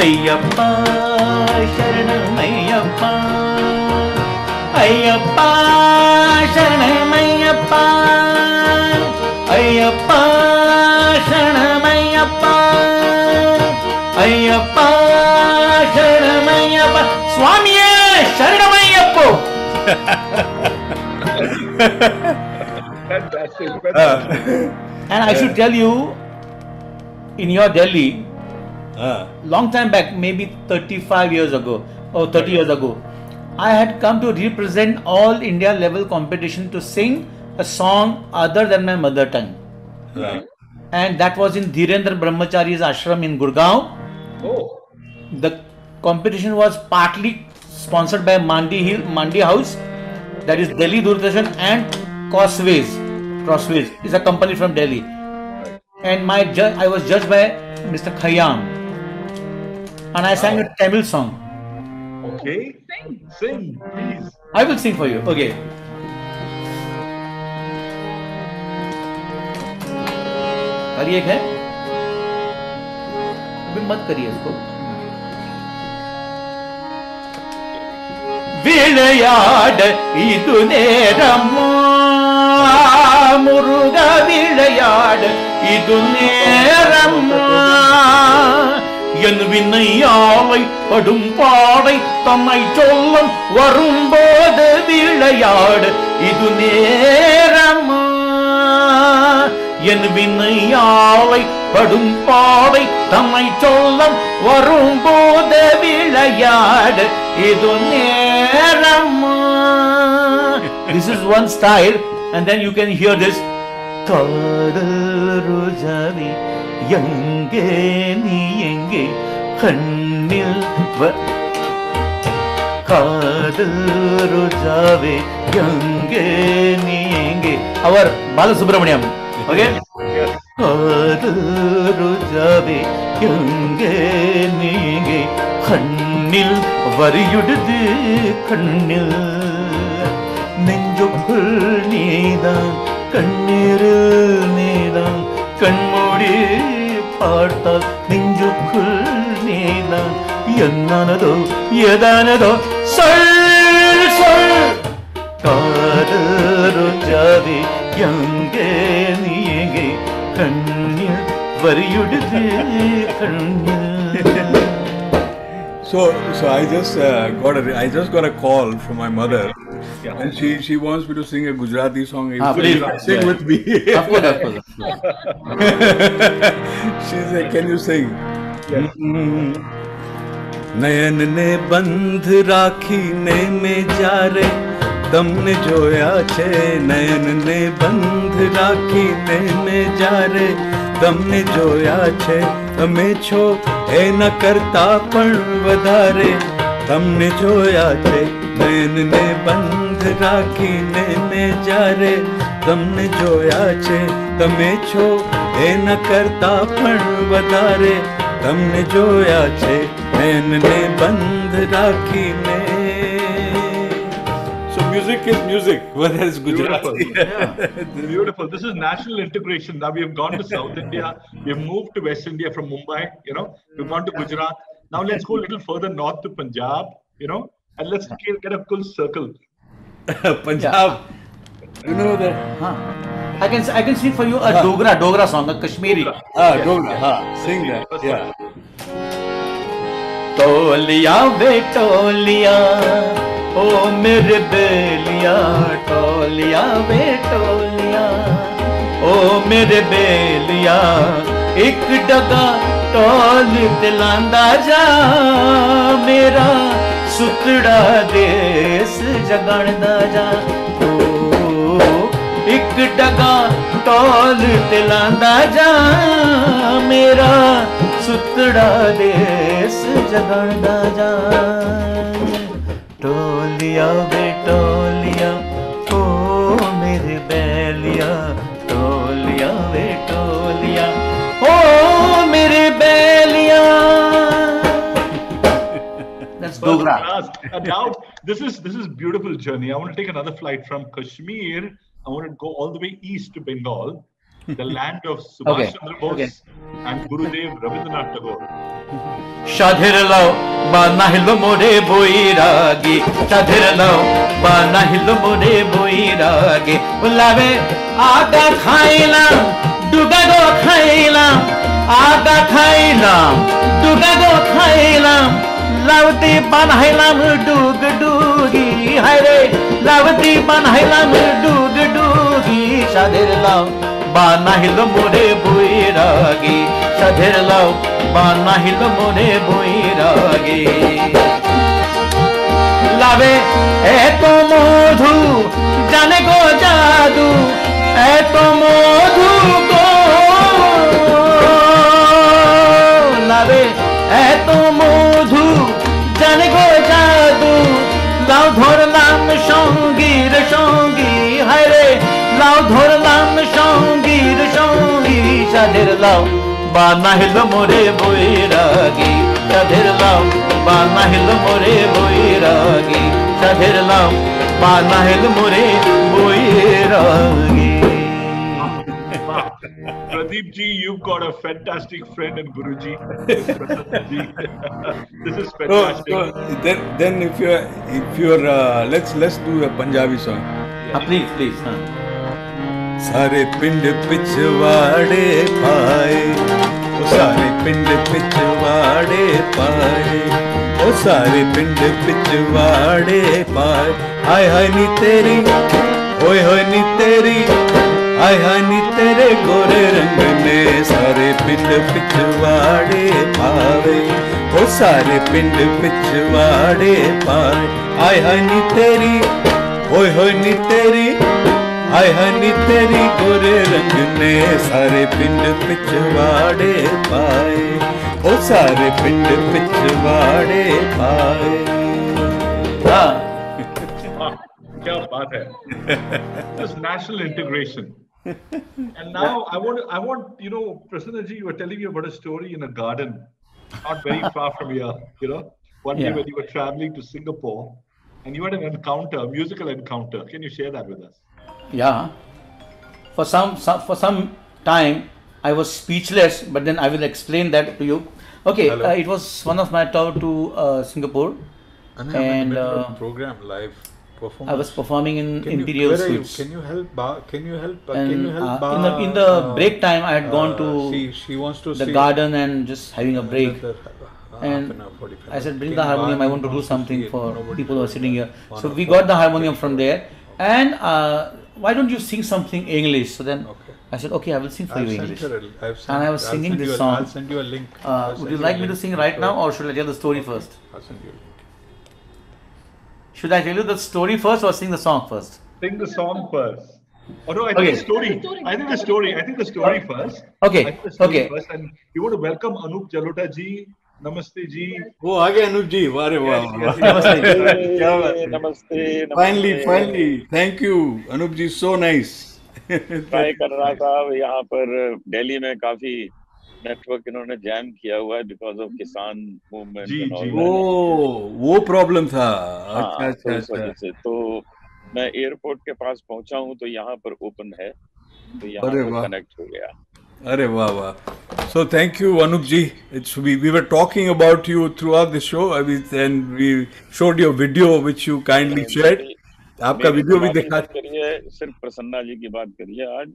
അയ്യപ്പ ശരണമയ്യപ്പ അയ്യപ്പ ശരണമയ്യപ്പ അയ്യപ്പ ശരണമയ്യപ്പ അയ്യപ്പ ശരണമയ്യപ്പ സ്വാമിയെ ശരണമയ്യപ്പോ ha ha ha Fantastic. And I should tell you, in your Delhi, Ah. long time back, maybe 35 years ago or 30 years ago, I had come to represent all India level competition to sing a song other than my mother tongue. Right. And that was in Dhirendra Brahmachari's ashram in Gurgaon. Oh, The competition was partly sponsored by Mandi Hill, Mandi House, that is Delhi Doordarshan and Crossways. Crossways is a company from Delhi. And my ju- I was judged by Mr. Khayyam. And I sang a Tamil song. okay. Sing. Sing, please. I will sing for you. Okay. करिए है अभी मत करिए इसको விளையாட இது நேரமா முருக விளையாடு இது நேரம் என் வினையாவை படும் பாடை தம்மை சொல்லும் வரும்போது விளையாடு இது நேரம் என் வினையாவை படும் பாடை தம்மை சொல்லம் வரும்போது விளையாடு இது நேரம் This is one style and then you can hear this. காதல் ரோஜாவே எங்கே நீ எங்கே? கண்ணில் வ- காதல் ரோஜாவே எங்கே நீ எங்கே? அவர் பாலசுப்ரமணியம். ஓகே காதல் ரோஜாவே எங்கே நீ எங்கே? கண்ணில் வரியுடுது கண்ணில் நெஞ்சுக்குள் நீதான் கண்ணீரில் நீதான் கண்மூடி பார்த்தால் நெஞ்சுக்குள் நீதான். என்னானதோ எதானதோ சொல் சொல். காதல் ஜாதி எங்கே நீ எங்கே கண்ணில் வரியுடுது கண்ணில். So, so I just uh, got a, I just got a call from my mother, and she she wants me to sing a Gujarati song. Ah, Please please. sing Yeah. with me. Of course, of course, of course. she said, "Can you sing?" નયન ને બંધ રાખીને મેં જ્યારે તમને જોયા છે નયન ને બંધ રાખીને મેં જ્યારે તમને જોયા છે તમે છો એના કરતા પણ વધારે તમને જોયા છે નયન ને બંધ રાખીને મેં જ્યારે તમને જોયા છે તમે છો એના કરતા પણ વધારે તમને જોયા છે નયનને બંધ રાખીને So music is music, whether it's Gujarati. Beautiful. Beautiful. This is national integration. Now we have gone to South India. We have moved to West India from Mumbai. You know, we've gone to Gujarat. Now let's go a little further north to Punjab. You know, and let's get, get a full circle. Punjab. You know that हाँ। I can I can sing for you a Dogra Dogra song a Kashmiri हाँ डोगरा हाँ सिंग that या टोलिया वे टोलिया ओ मेरे बेलिया टोलिया वे टोलिया ओ मेरे बेलिया एक डगा toll दिलांदा जा मेरा सुतड़ा देस जगणदा जा ओ ਇੱਕ ਡਗਾ ਟੋਲ ਤੇ ਲਾਂਦਾ ਜਾ ਮੇਰਾ ਸੁਤੜਾ ਦੇਸ ਜਗਣਦਾ ਜਾ ਟੋਲੀਆ ਵੇ ਟੋਲੀਆ Dogra. class. And now this is this is beautiful journey. I want to take another flight from Kashmir. I want to go all the way east to Bengal. the land of Subhash Okay, Chandra Bose okay. and Gurudev Rabindranath Tagore. সাধের লাও বা নাহিল মোরে বৈরাগী সাধের লাও বা নাহিল মোরে বৈরাগী লাভে আগা খাইলাম ডুগা গো খাইলাম আগা খাইলাম ডুগা গো খাইলাম লাউতি বানাইলাম ডুগ ডুগি হায়রে লাউতি বানাইলাম ডুগ ডুগি সাধের লাও বা নাহিল মোরে বৈরাগী সাধের লাও বা নাহিল মোরে বৈরাগী লাভে এত মধু জানে গো জাদু এত মধু গো লাভে এত মধু জানে গো জাদু। লাউ ধরলাম সঙ্গীর সঙ্গী। হায় রে লাউ ধরলাম সঙ্গীর সঙ্গী। সাধের লাউ বা নাহিল মোরে বৈরাগী। সাধের লাউ বা নাহিল মোরে বৈরাগী। সাধের লাউ বা নাহিল মোরে. G, you've got a fantastic friend and Guruji. this is oh, fantastic. So, so then, then if you're, if you're, uh, let's let's do a Punjabi song. Yeah. Uh, please, please. Huh? ਸਾਰੇ ਪਿੰਡ ਪਿਛਵਾੜੇ ਪਾਏ ਉਹ ਸਾਰੇ ਪਿੰਡ ਪਿਛਵਾੜੇ ਪਾਏ ਉਹ ਸਾਰੇ ਪਿੰਡ ਪਿਛਵਾੜੇ ਪਾਏ ਹਾਏ ਹਾਏ ਨੀ ਤੇਰੀ ਓਏ ਹੋਏ ਨੀ ਤੇਰੀ ਹਾਏ ਹਾਏ ਨੀ तेरे गोरे रंग ने सारे पिंड पिछवाड़े पावे ओ सारे पिंड पिछवाड़े पाए हाय हाय नी तेरी ओए होए नी तेरी हाय हनी तेरी गोरे रंग ने सारे पिंड पिछवाड़े पाए ओ सारे पिंड पिछवाड़े पाए। Wow, क्या बात है। This national integration. and now i want i want you know prasanna ji you were telling me about a story in a garden not very far from here you know. One day when you were traveling to singapore and you had an encounter a musical encounter. Can you share that with us? Yeah. For some, some for some time, I was speechless, but then I will explain that to you. Okay, uh, it was one of my tour to uh, Singapore, and uh, program live performance. I was performing in Imperial Suites. Can you help? Can you help? and uh, in the in the break time, I had gone to she she wants to the garden and just having a break. uh, And an hour, 45 I said, bring the harmonium. I want to do something for people who are sitting here. So we got the harmonium from there. And uh, why don't you sing something English? So then Okay. I said, okay, I will sing for I've you English. her a- I've sent- And I was I'll singing this song. I'll send you a link. Uh, would you like me to sing right now, or should I tell the story first? I'll send you a link. Should I tell you the story first, or sing the song first? sing the song first oh no i think Okay. the story i think the story i think the story first Okay, I think the story okay. first and you want to welcome anup jalota ji namaste ji वो आ गया अनुप जी वाह रे वाह Yes, वाह। yes, yes. क्या बात है नमस्ते finally finally thank you Anup ji so nice try कर रहा था अब यहाँ पर दिल्ली में काफी नेटवर्क इन्होंने जैम किया हुआ है बिकॉज़ ऑफ़ किसान मूवमेंट जी, जी। वो वो प्रॉब्लम था। हाँ अच्छा तो अच्छा वजह अच्छा। से तो मैं एयरपोर्ट के पास पहुँचा हूँ तो यहाँ पर ओपन है तो यहाँ पर कनेक्ट हो गया। अरे वाह वाह। So thank you Anup ji it's we we were talking about you throughout the show अभी and we showed your video which you kindly shared आपका वीडियो भी दिखा करिए सिर्फ़ प्रसन्ना जी की बात करिए आज।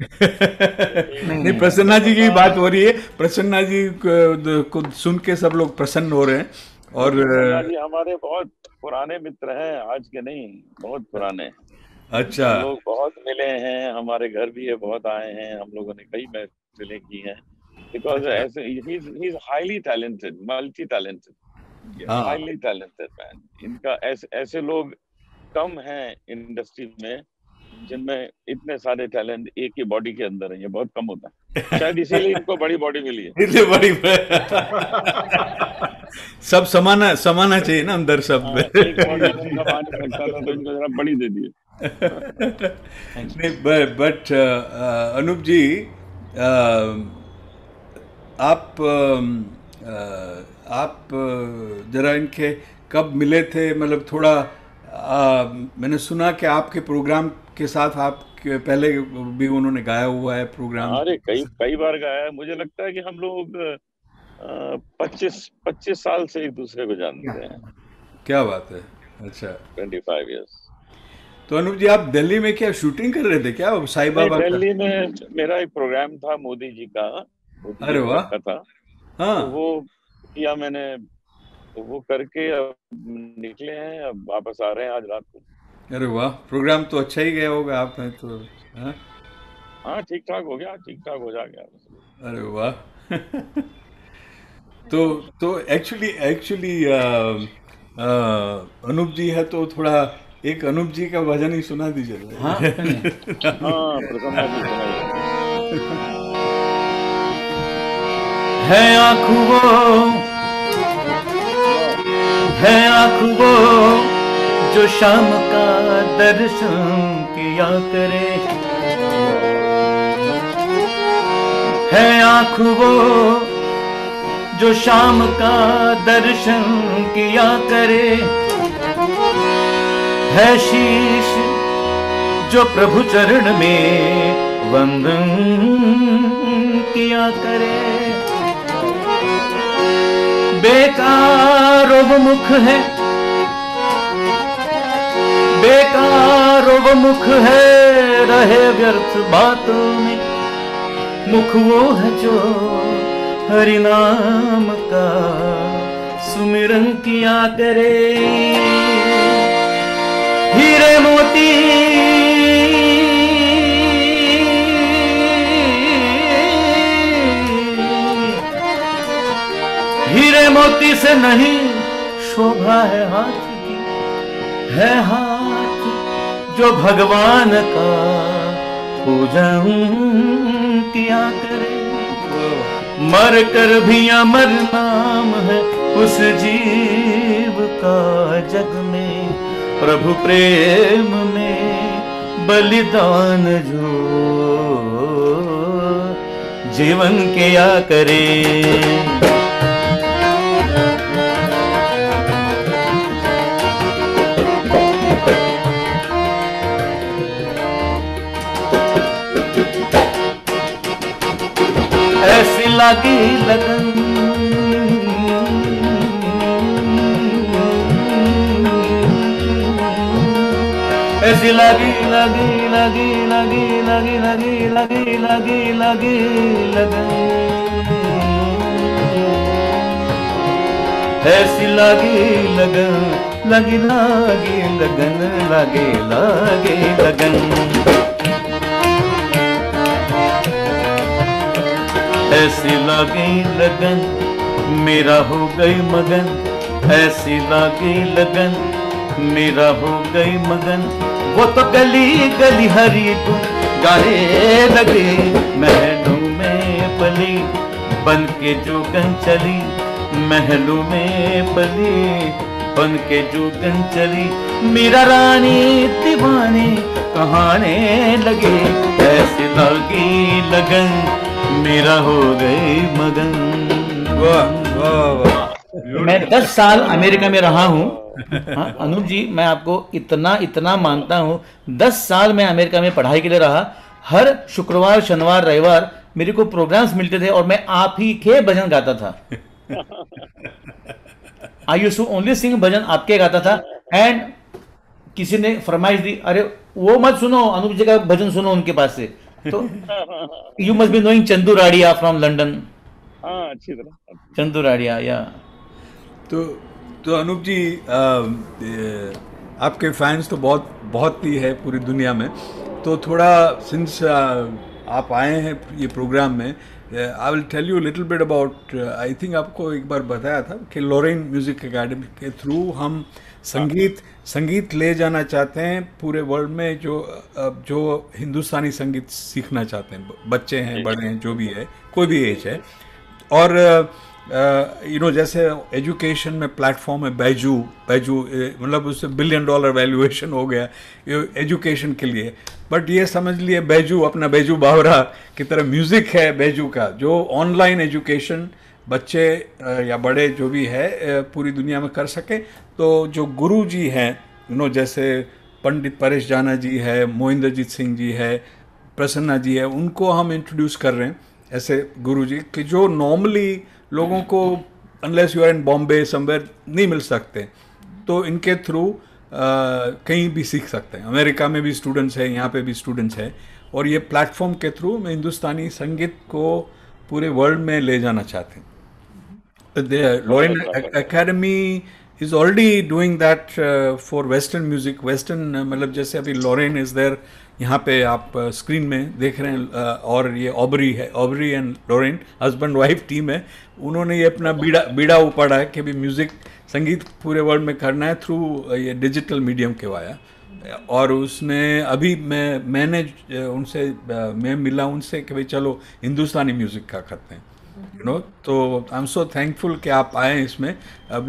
नहीं प्रसन्ना जी की बात हो रही है। प्रसन्ना जी को सुन के सब लोग प्रसन्न हो रहे हैं। और जी हमारे बहुत पुराने मित्र हैं आज के नहीं बहुत पुराने। अच्छा। लोग बहुत मिले हैं हमारे घर भी है बहुत आए हैं हम लोगों ने कई महफिलें की हैं। बिकॉज़ ऐसे ही highly talented multi talented highly talented man इनका ऐसे ऐसे लोग कम हैं इंडस्ट्री में जिनमें इतने सारे टैलेंट एक ही बॉडी के अंदर है ये बहुत कम होता है। शायद इसीलिए इनको बड़ी बॉडी मिली है। इसलिए बड़ी सब समाना समाना चाहिए ना अंदर सब। हाँ, था तो इनको जरा बड़ी दे दिए। नहीं बट अनूप जी uh, आप um, uh, आप uh, जरा इनके कब मिले थे? मतलब थोड़ा मैंने सुना कि आपके प्रोग्राम के साथ आप पहले भी उन्होंने गाया हुआ है प्रोग्राम। अरे कई कई बार गाया है। मुझे लगता है कि हम लोग पच्चीस पच्चीस साल से एक दूसरे को जानते हैं। क्या बात है। अच्छा। ट्वेंटी फाइव ईयर्स तो अनूप जी आप दिल्ली में क्या शूटिंग कर रहे थे क्या? साई बाबा दिल्ली में मेरा एक प्रोग्राम था मोदी जी का अरे वाह। था। हाँ। तो वो किया मैंने तो वो करके अब निकले हैं अब वापस आ रहे हैं आज रात को। अरे वाह प्रोग्राम तो अच्छा ही गया होगा आपने तो हाँ? हाँ ठीक ठाक हो गया ठीक ठाक हो जा गया अरे वाह। तो तो एक्चुअली एक्चुअली अनूप जी है तो थोड़ा एक अनूप जी का भजन ही सुना दीजिए। हाँ हाँ प्रसन्ना है आँखों है आँखों वो जो शाम का दर्शन किया करे। है आँखों वो जो शाम का दर्शन किया करे। है शीश जो प्रभु चरण में वंदन किया करे। बेकार वो मुख है। बेकार वो मुख है। रहे व्यर्थ बातों में। मुख वो है जो हरि नाम का सुमिरन किया करे। हीरे मोती। हीरे मोती से नहीं शोभा है हाथ की, है हाथ जो भगवान का। पूजन किया करे मर कर भी अमर नाम है, उस जीव का जग में। प्रभु प्रेम में बलिदान जो जीवन किया करे लगी लगन। ऐसी लगी लगी लगी लगी लगी लगी लगी लगी लगी लगन। ऐसी लगी लगन, लगी लगी लगन, लगे लगे लगन। ऐसी लागी लगन, मेरा हो गई मगन। ऐसी लागी लगन, मेरा हो गई मगन। वो तो गली गली हरी गुन गाने लगे, महलों में पली। बन के जोगन चली, महलों में पली। बन के जोगन चली, मेरा रानी दीवानी कहाने लगे। ऐसी लागी लगन मेरा हो गई मगन। वाह वाह वाह। मैं दस साल अमेरिका में रहा हूँ। हाँ अनूप जी मैं आपको इतना इतना मानता हूँ। दस साल मैं अमेरिका में पढ़ाई के लिए रहा। हर शुक्रवार शनिवार रविवार मेरे को प्रोग्राम्स मिलते थे और मैं आप ही के भजन गाता था। I too only sing bhajan आपके गाता था। एंड किसी ने फरमाइश दी अरे वो मत सुनो अनूप जी का भजन सुनो उनके पास से। तो you must be knowing Chandu Radia from London हाँ अच्छी तरह। चंदू राडिया या तो तो अनूप जी आ, आपके फैंस तो बहुत बहुत ही है पूरी दुनिया में। तो थोड़ा सिंस आप आए हैं ये प्रोग्राम में I will tell you little bit about I think आपको एक बार बताया था कि लोरेन म्यूज़िक अकेडमी के थ्रू हम संगीत संगीत ले जाना चाहते हैं पूरे वर्ल्ड में जो जो हिंदुस्तानी संगीत सीखना चाहते हैं बच्चे हैं बड़े हैं जो। भी है कोई भी एज है। और यू नो जैसे एजुकेशन में प्लेटफॉर्म है बैजू बैजू मतलब उससे बिलियन डॉलर वैल्यूएशन हो गया एजुकेशन के लिए। बट ये समझ लिए बैजू अपना बैजू बावरा की तरह म्यूज़िक है बैजू का, जो ऑनलाइन एजुकेशन बच्चे या बड़े जो भी है पूरी दुनिया में कर सके। तो जो गुरु जी हैं यू नो जैसे पंडित परेश जाना जी है, मोहिंदरजीत सिंह जी है, प्रसन्ना जी है, उनको हम इंट्रोड्यूस कर रहे हैं, ऐसे गुरु जी कि जो नॉर्मली लोगों को unless you are in Bombay somewhere नहीं मिल सकते। तो इनके थ्रू कहीं भी सीख सकते हैं। अमेरिका में भी स्टूडेंट्स हैं यहाँ पे भी स्टूडेंट्स हैं। और ये प्लेटफॉर्म के थ्रू मैं हिंदुस्तानी संगीत को पूरे वर्ल्ड में ले जाना चाहते हैं। Loren academy is already doing that for western music western मतलब जैसे अभी लॉरेन इज़ देयर यहाँ पे आप स्क्रीन uh, में देख रहे हैं uh, और ये ऑबरी है। Aubrey and Lauren husband wife team है। उन्होंने ये अपना बीड़ा बीड़ा उपाड़ा है कि भी म्यूज़िक संगीत पूरे वर्ल्ड में करना है थ्रू uh, ये डिजिटल मीडियम के वाया। और उसमें अभी मैं मैंने उनसे मैं मिला उनसे कि भाई चलो हिंदुस्तानी म्यूज़िक का करते हैं। यू नो तो आई एम सो थैंकफुल कि आप आए इसमें। अब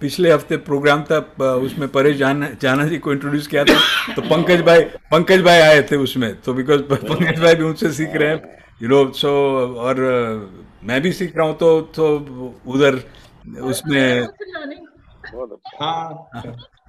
पिछले हफ़्ते प्रोग्राम था उसमें परेश जाना जाना जी को इंट्रोड्यूस किया था तो पंकज भाई पंकज भाई आए थे उसमें। तो बिकॉज़ पंकज भाई भी उनसे सीख रहे हैं। यू नो सो और मैं भी सीख रहा हूँ तो तो उधर उसमें हाँ।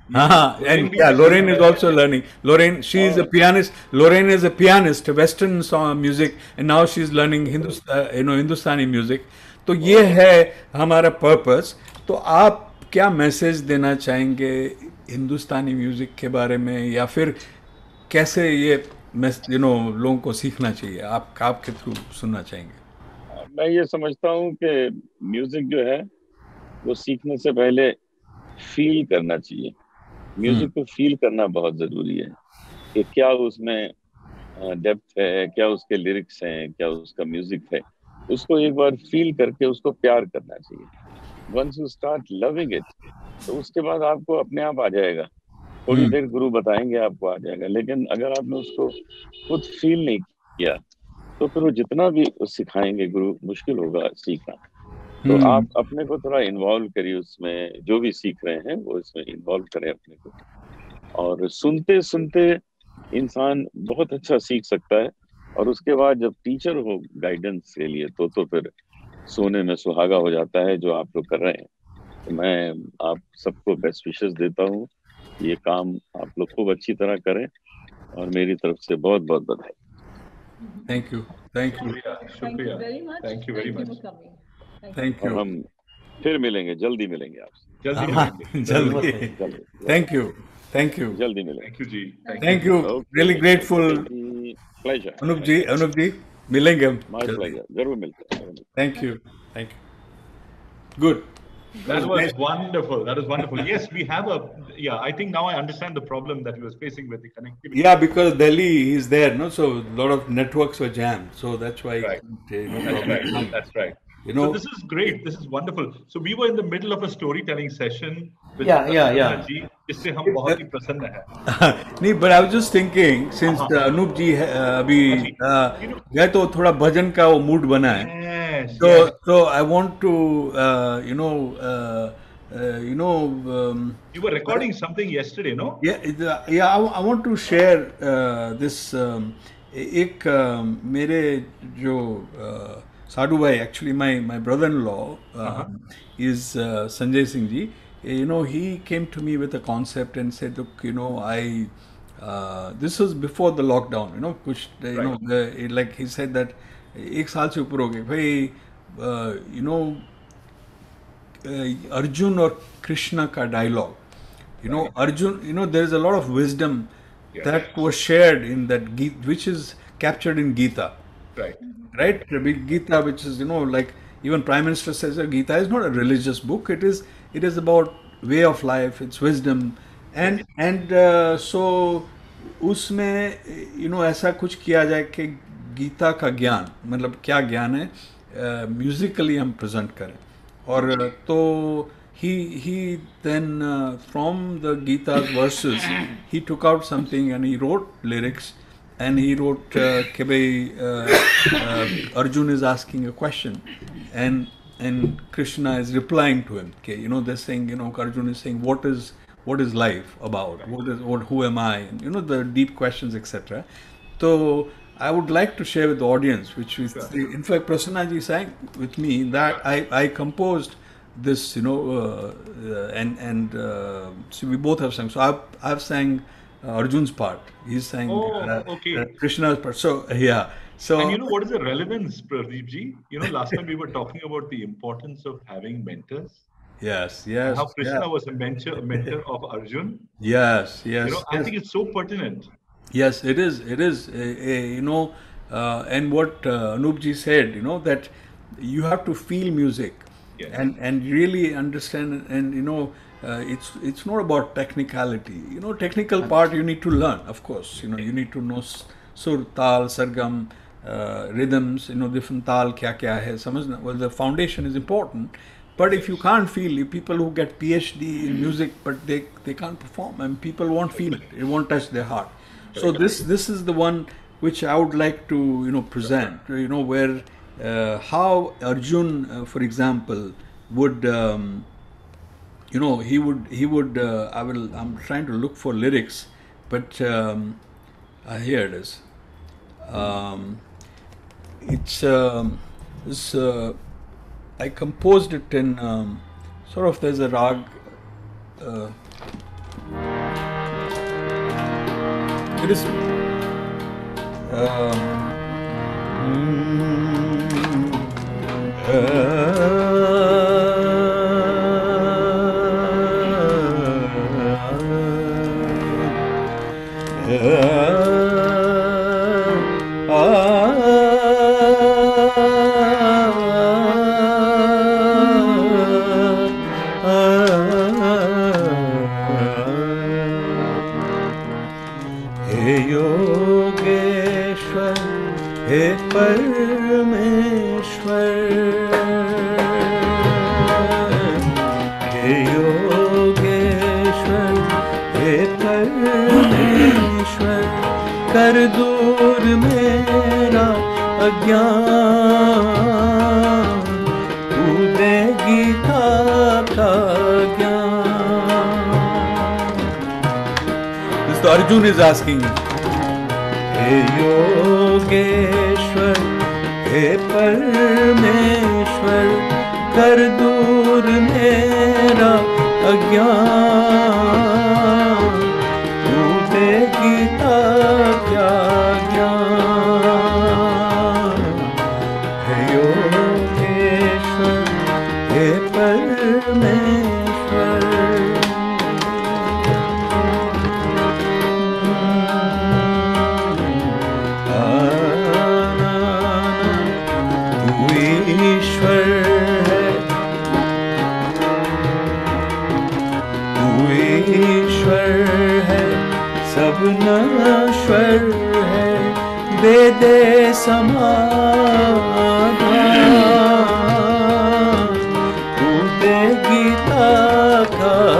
Uh-huh. And yeah, Lorraine is also learning. Lorraine, she is a pianist. Lorraine is a pianist, Western song music, and now she's learning Hindustan, uh, you know, Hindustani music. तो ये है हमारा पर्पस तो आप क्या मैसेज देना चाहेंगे हिंदुस्तानी music के बारे में या फिर कैसे ये यू नो लोगों को सीखना चाहिए आप आपके थ्रू सुनना चाहेंगे मैं ये समझता हूँ कि म्यूज़िक जो है वो सीखने से पहले फील करना चाहिए म्यूज़िक हम्म। को फील करना बहुत ज़रूरी है कि क्या उसमें डेप्थ है क्या उसके लिरिक्स हैं क्या उसका म्यूज़िक है। उसको एक बार फील करके उसको प्यार करना चाहिए। Once you start loving it तो उसके बाद आपको अपने आप आ जाएगा। थोड़ी हम्म। देर गुरु बताएँगे आपको आ जाएगा। लेकिन अगर आपने उसको खुद फील नहीं किया तो फिर वो जितना भी सिखाएँगे गुरु मुश्किल होगा सीखना। तो हम्म। आप अपने को थोड़ा इन्वॉल्व करिए उसमें जो भी सीख रहे हैं वो इसमें इन्वॉल्व करें अपने को। और सुनते सुनते इंसान बहुत अच्छा सीख सकता है और उसके बाद जब टीचर हो गाइडेंस के लिए तो तो फिर सोने में सुहागा हो जाता है जो आप लोग कर रहे हैं। तो मैं आप सबको बेस्ट विशेष देता हूँ। ये काम आप लोग खूब अच्छी तरह करें और मेरी तरफ़ से बहुत बहुत बधाई। थैंक यू थैंक यू शुक्रिया। Thank you very much thank you हम फिर मिलेंगे जल्दी मिलेंगे आपसे जल्दी हाँ, जल्दी थैंक यू थैंक यू जल्दी मिलेंगे thank you ji thank you really grateful pleasure Anup ji Anup ji मिलेंगे हम ज़रूर मिलते हैं thank you thank you good That was wonderful. That was wonderful. Yes, we have a. Yeah, I think now I understand the problem that he was facing with the connectivity. Yeah, because Delhi is there, no. So a lot of networks were jammed. So that's why. Right. That's right. That's right. You know, so this is great. This is wonderful. So we were in the middle of a storytelling session. With yeah, yeah, yeah. जी, इससे हम बहुत ही प्रसन्न हैं. नहीं, but I was just thinking since uh, Anup जी अभी गए तो थोड़ा भजन का वो मूड बना है. Yes. So yes. so I want to uh, you know. Uh, uh, you know um, you were recording something yesterday no yeah yeah I, I want to share uh, this um, एक uh, मेरे जो uh, Sadhu Bhai, actually my, my brother-in-law uh, uh-huh. is uh, Sanjay Singh ji. You know, he came to me with a concept and said, look, you know, I, uh, this was before the lockdown, you know, kuch, you right. know, the, like he said that, एक साल से ऊपर हो गए भाई you know Arjun और कृष्णा का dialogue you know arjun you know there is a lot of wisdom yeah. that was shared in that Gita, which is captured in gita Right right? Gita, which is you know like even Prime Minister says that Gita is not a religious book. It is it is about way of life. It's wisdom, and and uh, so उसमें you know ऐसा कुछ किया जाए कि गीता का ज्ञान मतलब क्या ज्ञान है म्यूजिकली uh, हम प्रेजेंट करें और तो he he then uh, from the Gita verses he took out something and he wrote lyrics and he wrote uh, uh, uh, Arjun is asking a question. And and Krishna is replying to him okay you know they're saying you know Arjun is saying what is what is life about? What is what who am I? And you know the deep questions etc so I would like to share with the audience which is in fact Prasanna ji sang with me that I, I composed this, you know, uh, uh, and and uh, so we both have sung. So I've I've sang Arjun's part. He's saying Oh, uh, okay. uh, Krishna's part. So yeah. So And you know what is the relevance, Pradeep ji? You know, last time we were talking about the importance of having mentors. yes, yes, How Krishna was a mentor, a mentor of Arjun. yes, yes, You know, I think it's so pertinent. Yes, it is. It is. Uh, uh, you know, uh, and what uh, Anupji said, you know, that you have to feel music Yes. and and really understand. And you know, uh, it's it's not about technicality. You know, technical part you need to learn, of course. You know, you need to know sur, tal, sargam, uh, rhythms. You know, different tal kya kya hai. Samajna. Well, the foundation is important. But if you can't feel, people who get PhD in music, but they, they can't perform, and people won't feel it. It won't touch their heart. So this this is the one which I would like to you know present. You know where uh, how Arjun, uh, for example, would. Um, you know he would he would uh, I will I'm trying to look for lyrics, but um, uh, here it is. Um, it's um, it's uh, I composed it in um, sort of there's a rag. Uh, it is. Um, Arjun is asking. Hey Yogeshwar, Hey Kar dur mera agyan. का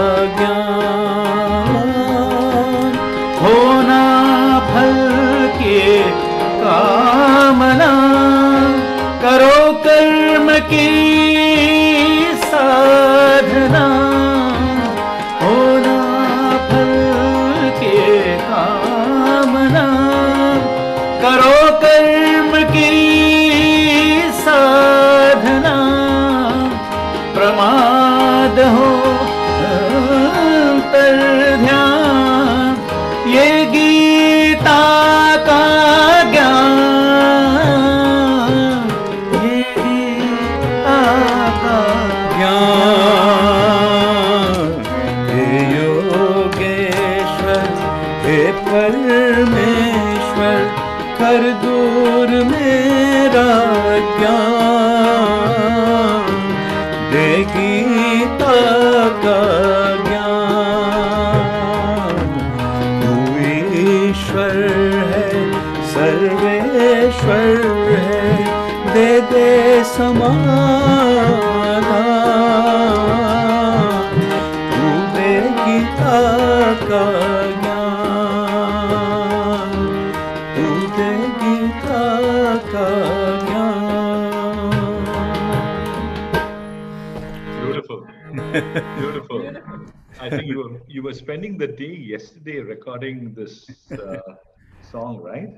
recording this uh, song, right?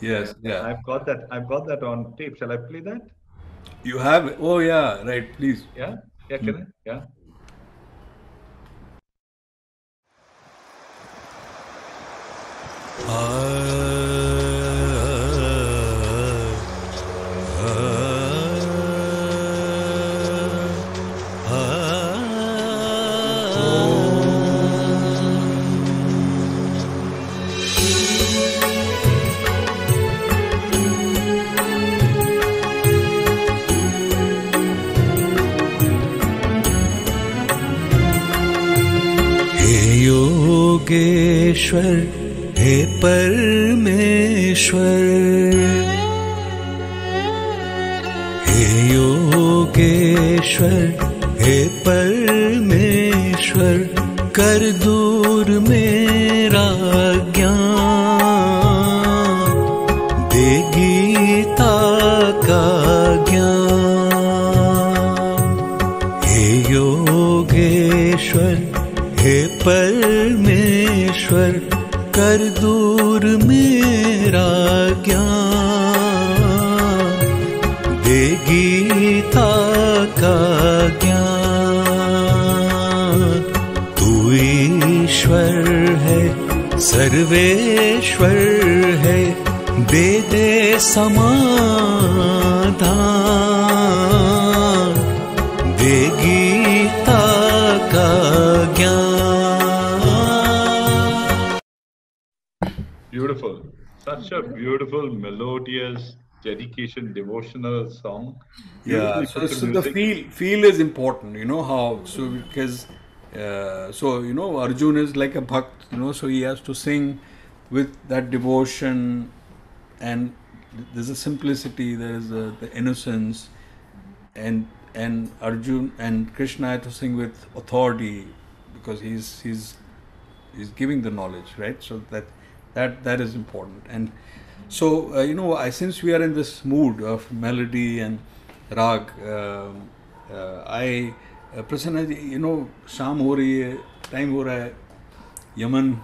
Yes, yeah. I've got that. I've got that on tape. Shall I play that? You have it? Oh yeah, right. Please. Yeah. Yeah, can I? Yeah. हे योगेश्वर हे परमेश्वर। हे योगेश्वर हे परमेश्वर कर दूर मेरा ज्ञान। सर्वेश्वर है दे दे समाधान दे गीता का ज्ञान Beautiful. Such a beautiful, melodious, dedication, devotional song. Yeah, so, so the feel feel is important. You know how so because uh, so you know Arjun is like a bhakt. You know, so he has to sing with that devotion, and there's a simplicity. There is a, the innocence, and and Arjun and Krishna had to sing with authority because he's he's he's giving the knowledge, right? So that that that is important. And so uh, you know, I since we are in this mood of melody and rag, um, uh, I प्रसन्न जी you know शाम हो रही है time हो रहा है Yemen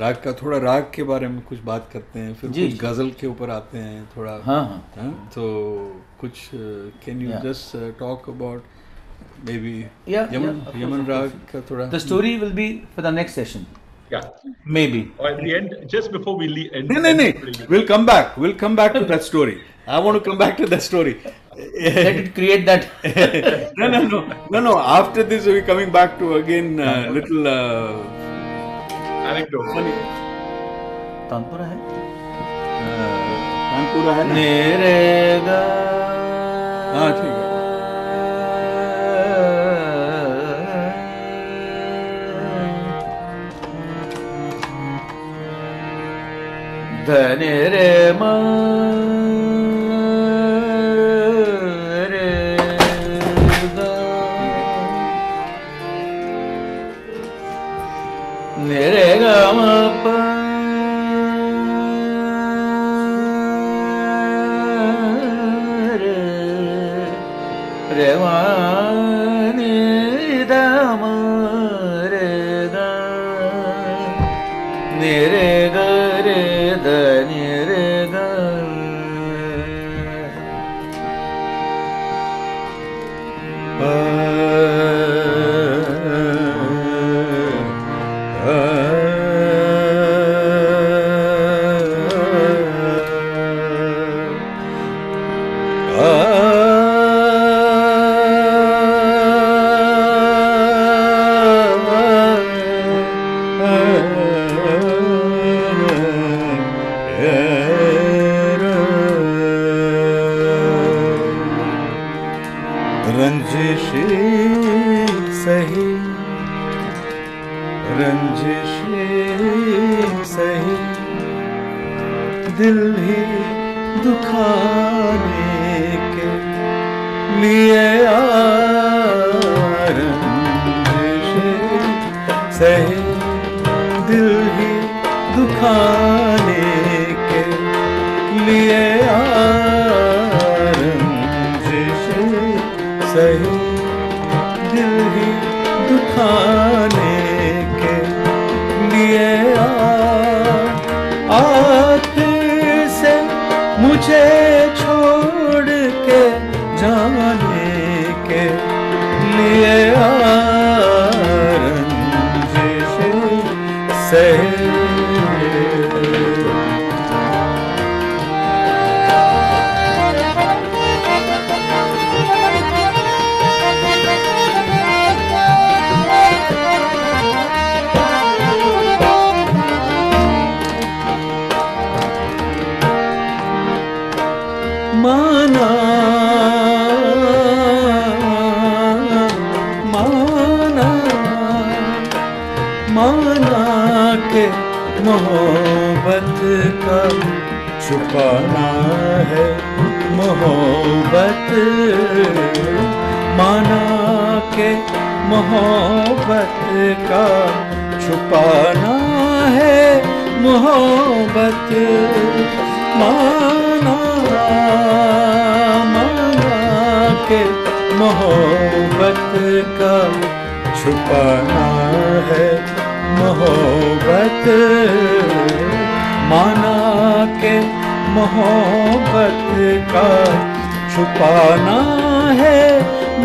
राग का थोड़ा राग के बारे में कुछ बात करते हैं फिर कुछ गज़ल के ऊपर आते हैं थोड़ा हाँ, हाँ, हाँ, तो कुछ can you just talk about maybe Yaman Yaman राग का थोड़ा? The story will be for the next session या maybe at the end just before we end नहीं नहीं will come back will come back to that story I want to come back to that story. Let it create that. no, no, no, no, no. After this, we're coming back to again uh, little uh, anecdote. Funny. Tanpura है कानपुरा है ना? नेरेगा हाँ ठीक है धने रे म रंजिश सही रंजिश सही दिल ही दुखाने के लिए रंजिश सही। छुपाना है मोहब्बत। माना के मोहब्बत का छुपाना है मोहब्बत। माना माना के मोहब्बत का छुपाना है मोहब्बत। माना के मोहब्बत का छुपाना है।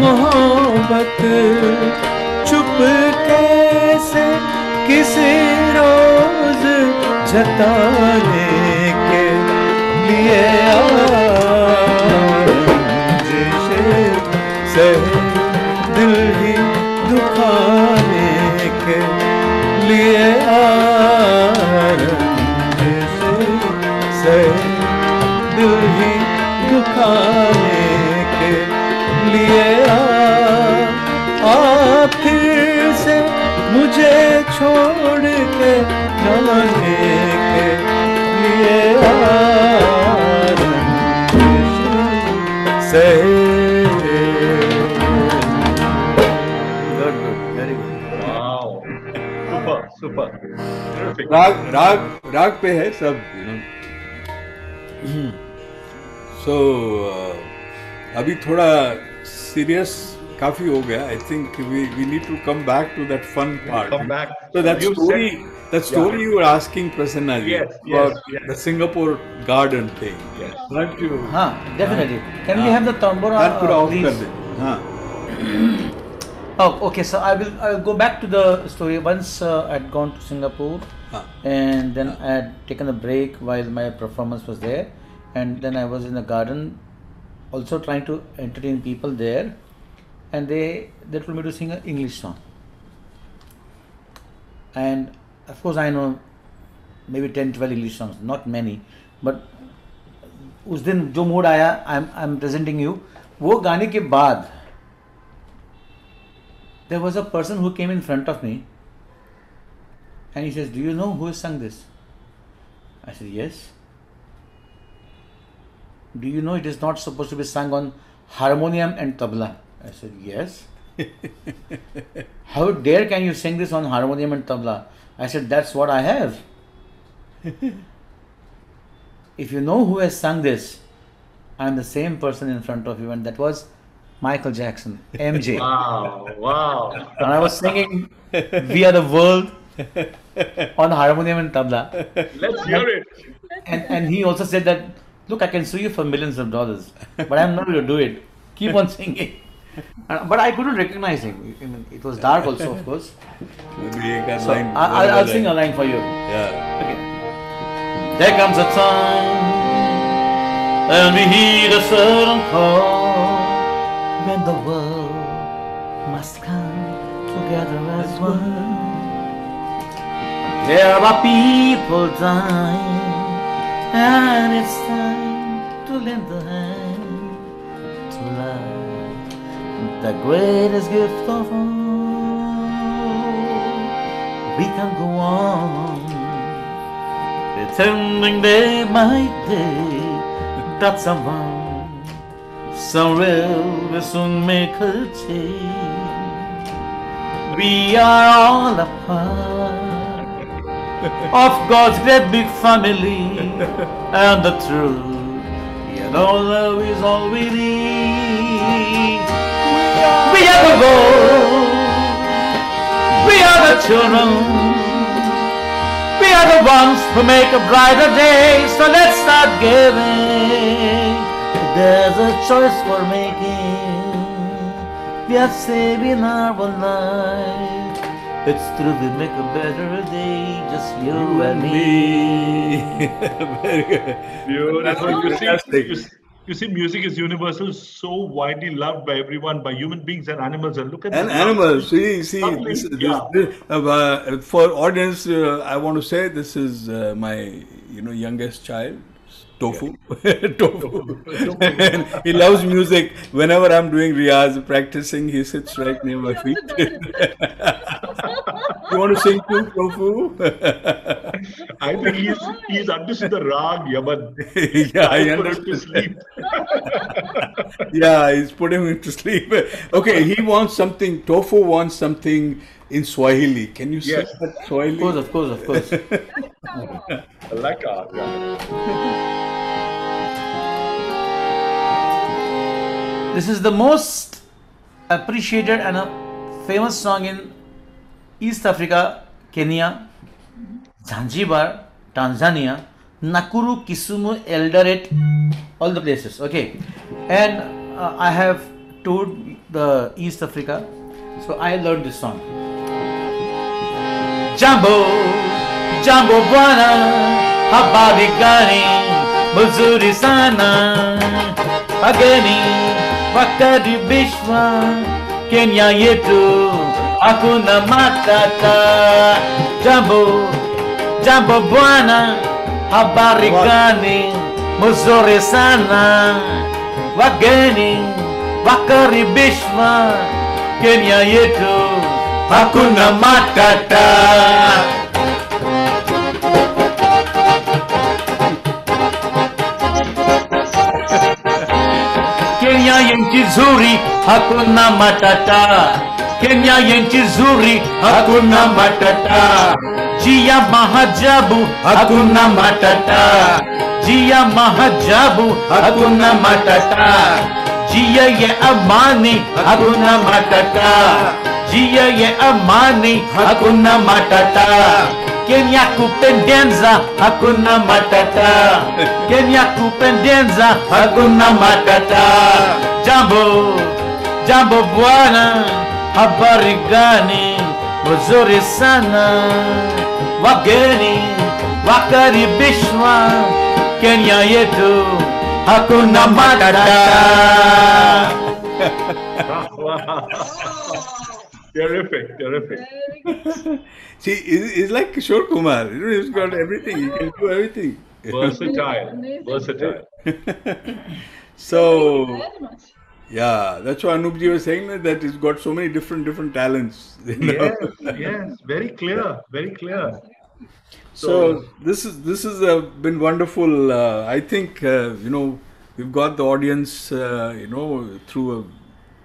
मोहब्बत चुप कैसे किसी रोज जताने के लिए जैसे सहे दिल ही दुखाने के लिए जैसे बचाने के लिए आ फिर से मुझे छोड़ के जाने के लिए आ राग राग राग पे है सब। हम्म। सो अभी थोड़ा सीरियस काफी हो गया I think we we need to come back to that fun part Come back. So that You story, said- that story you were asking Prasanna ji Yes, yes, about yes. the Singapore garden thing. Yes. Aren't you? Huh, definitely. Can we हाँ. have the tambura? That put uh, off please? कर दे. हाँ. Oh, okay. So I will I will go back to the story. Once uh, I'd gone to Singapore, हाँ. and then I had taken a break while my performance was there, and then I was in the garden, also trying to entertain people there, and they they told me to sing an English song. And of course I know maybe 10 12 English songs, not many, but उस दिन जो mood आया I am I am presenting you वो गाने के बाद there was a person who came in front of me and he says, Do you know who has sung this? I said, Yes. Do you know it is not supposed to be sung on harmonium and tabla? I said, Yes. How dare can you sing this on harmonium and tabla? I said, That's what I have. if you know who has sung this, I'm the same person in front of you, and that was Michael Jackson, MJ. Wow, wow. and I was singing We Are the World on harmonium and tabla. Let's hear it. And, and he also said that, Look, I can sue you for millions of dollars, but I'm not going to do it. Keep on singing. But I couldn't recognize him. It was dark also, of course. so I, will sing a line for you. Yeah. Okay. There comes a time when we heed a certain call when the world must come together as one. There are people dying and it's time to lend a hand to life, the greatest gift of all. We can go on pretending day by day that someone, somewhere will soon make a change. We are all a part of God's great big family, and the truth, yet all love is all we need. We are the gold, we are the children. We are the ones who make a brighter day, so let's start giving. There's a choice we're making. We are saving our life. It's true, we make a better day, just you, and me. Very good. Beautiful. You see, you, see- you see, music is universal, so widely loved by everyone, by human beings and animals. And look at And animals, see, see, this, this, yeah. this, uh, for audience, uh, I want to say this is uh, my, you know, youngest child, Tofu. Tofu. and he loves music. Whenever I'm doing riyaz, practicing, he sits right near my feet. You want to sing too, Tofu? I think he's he's understood the rag, Yaman. yeah, I Put him to understood. sleep. yeah, he's putting him to sleep. Okay, he wants something. Tofu wants something in Swahili. Can you say that Swahili? Of course, of course, of course. Laka, yeah. This is the most appreciated and a famous song in East Africa, Kenya, Zanzibar, Tanzania, Nakuru, Kisumu, Eldoret, all the places. Okay, and uh, I have toured the East Africa, so I learned this song. Jambo, Jambo bwana, habari gani? Mzuri sana, wageni wakaribishwa Kenya yetu, hakuna matata. Jambo, jambo bwana, habari gani? Mzuri sana, wageni wakaribishwa Kenya yetu, hakuna matata. Kenya nchi nzuri, hakuna matata. Kenya nchi nzuri, hakuna matata. Jia mahajabu, hakuna matata. Jia mahajabu, hakuna matata. Jia ye amani, hakuna matata. Jia ye amani, hakuna matata. Kenya kupendeza, hakuna matata. Kenya kupendeza, hakuna matata. Jambo, jambo bwana, habari gani? Mzuri sana, wageni wakaribishwa Kenya yetu, hakuna matata. Wow. terrific, terrific. See, he's, he's like Kishore Kumar. You know, he's got everything. He can do everything. Versatile, Amazing. versatile. so Very much. Yeah, that's why Anupji was saying that, he's got so many different different talents. you know. Yes, yes, very clear, very clear. So this is this has uh, been wonderful. Uh, I think uh, you know we've got the audience uh, you know through a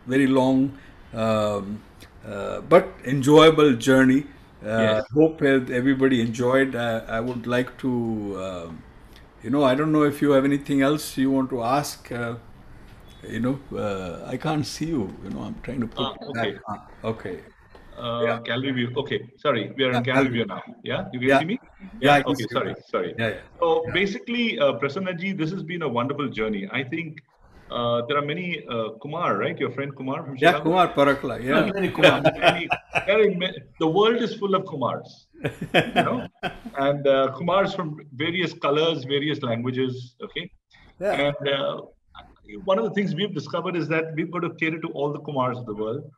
very long um, uh, but enjoyable journey. Uh, Yes. Hope everybody enjoyed. Uh, I would like to um you know I don't know if you have anything else you want to ask. You know uh, I can't see you. You know I'm trying to put Ah, it okay. back. Ah, okay. Uh, Yeah. Gallery view. Okay, sorry, we are in Yeah, gallery gallery. view now. Yeah, you can Yeah. see me. Yeah, I can Okay, see sorry, you. sorry. Yeah, yeah. So basically, uh, Prasanna ji, this has been a wonderful journey. I think uh, there are many uh, Kumar, right? Your friend Kumar from Yeah, Kumar Parakala. Yeah. Many Kumar. Many- very ma- the world is full of Kumars, you know, and uh, Kumars from various colors, various languages. Okay, Yeah. and uh, one of the things we've discovered is that we've got to cater to all the Kumars of the world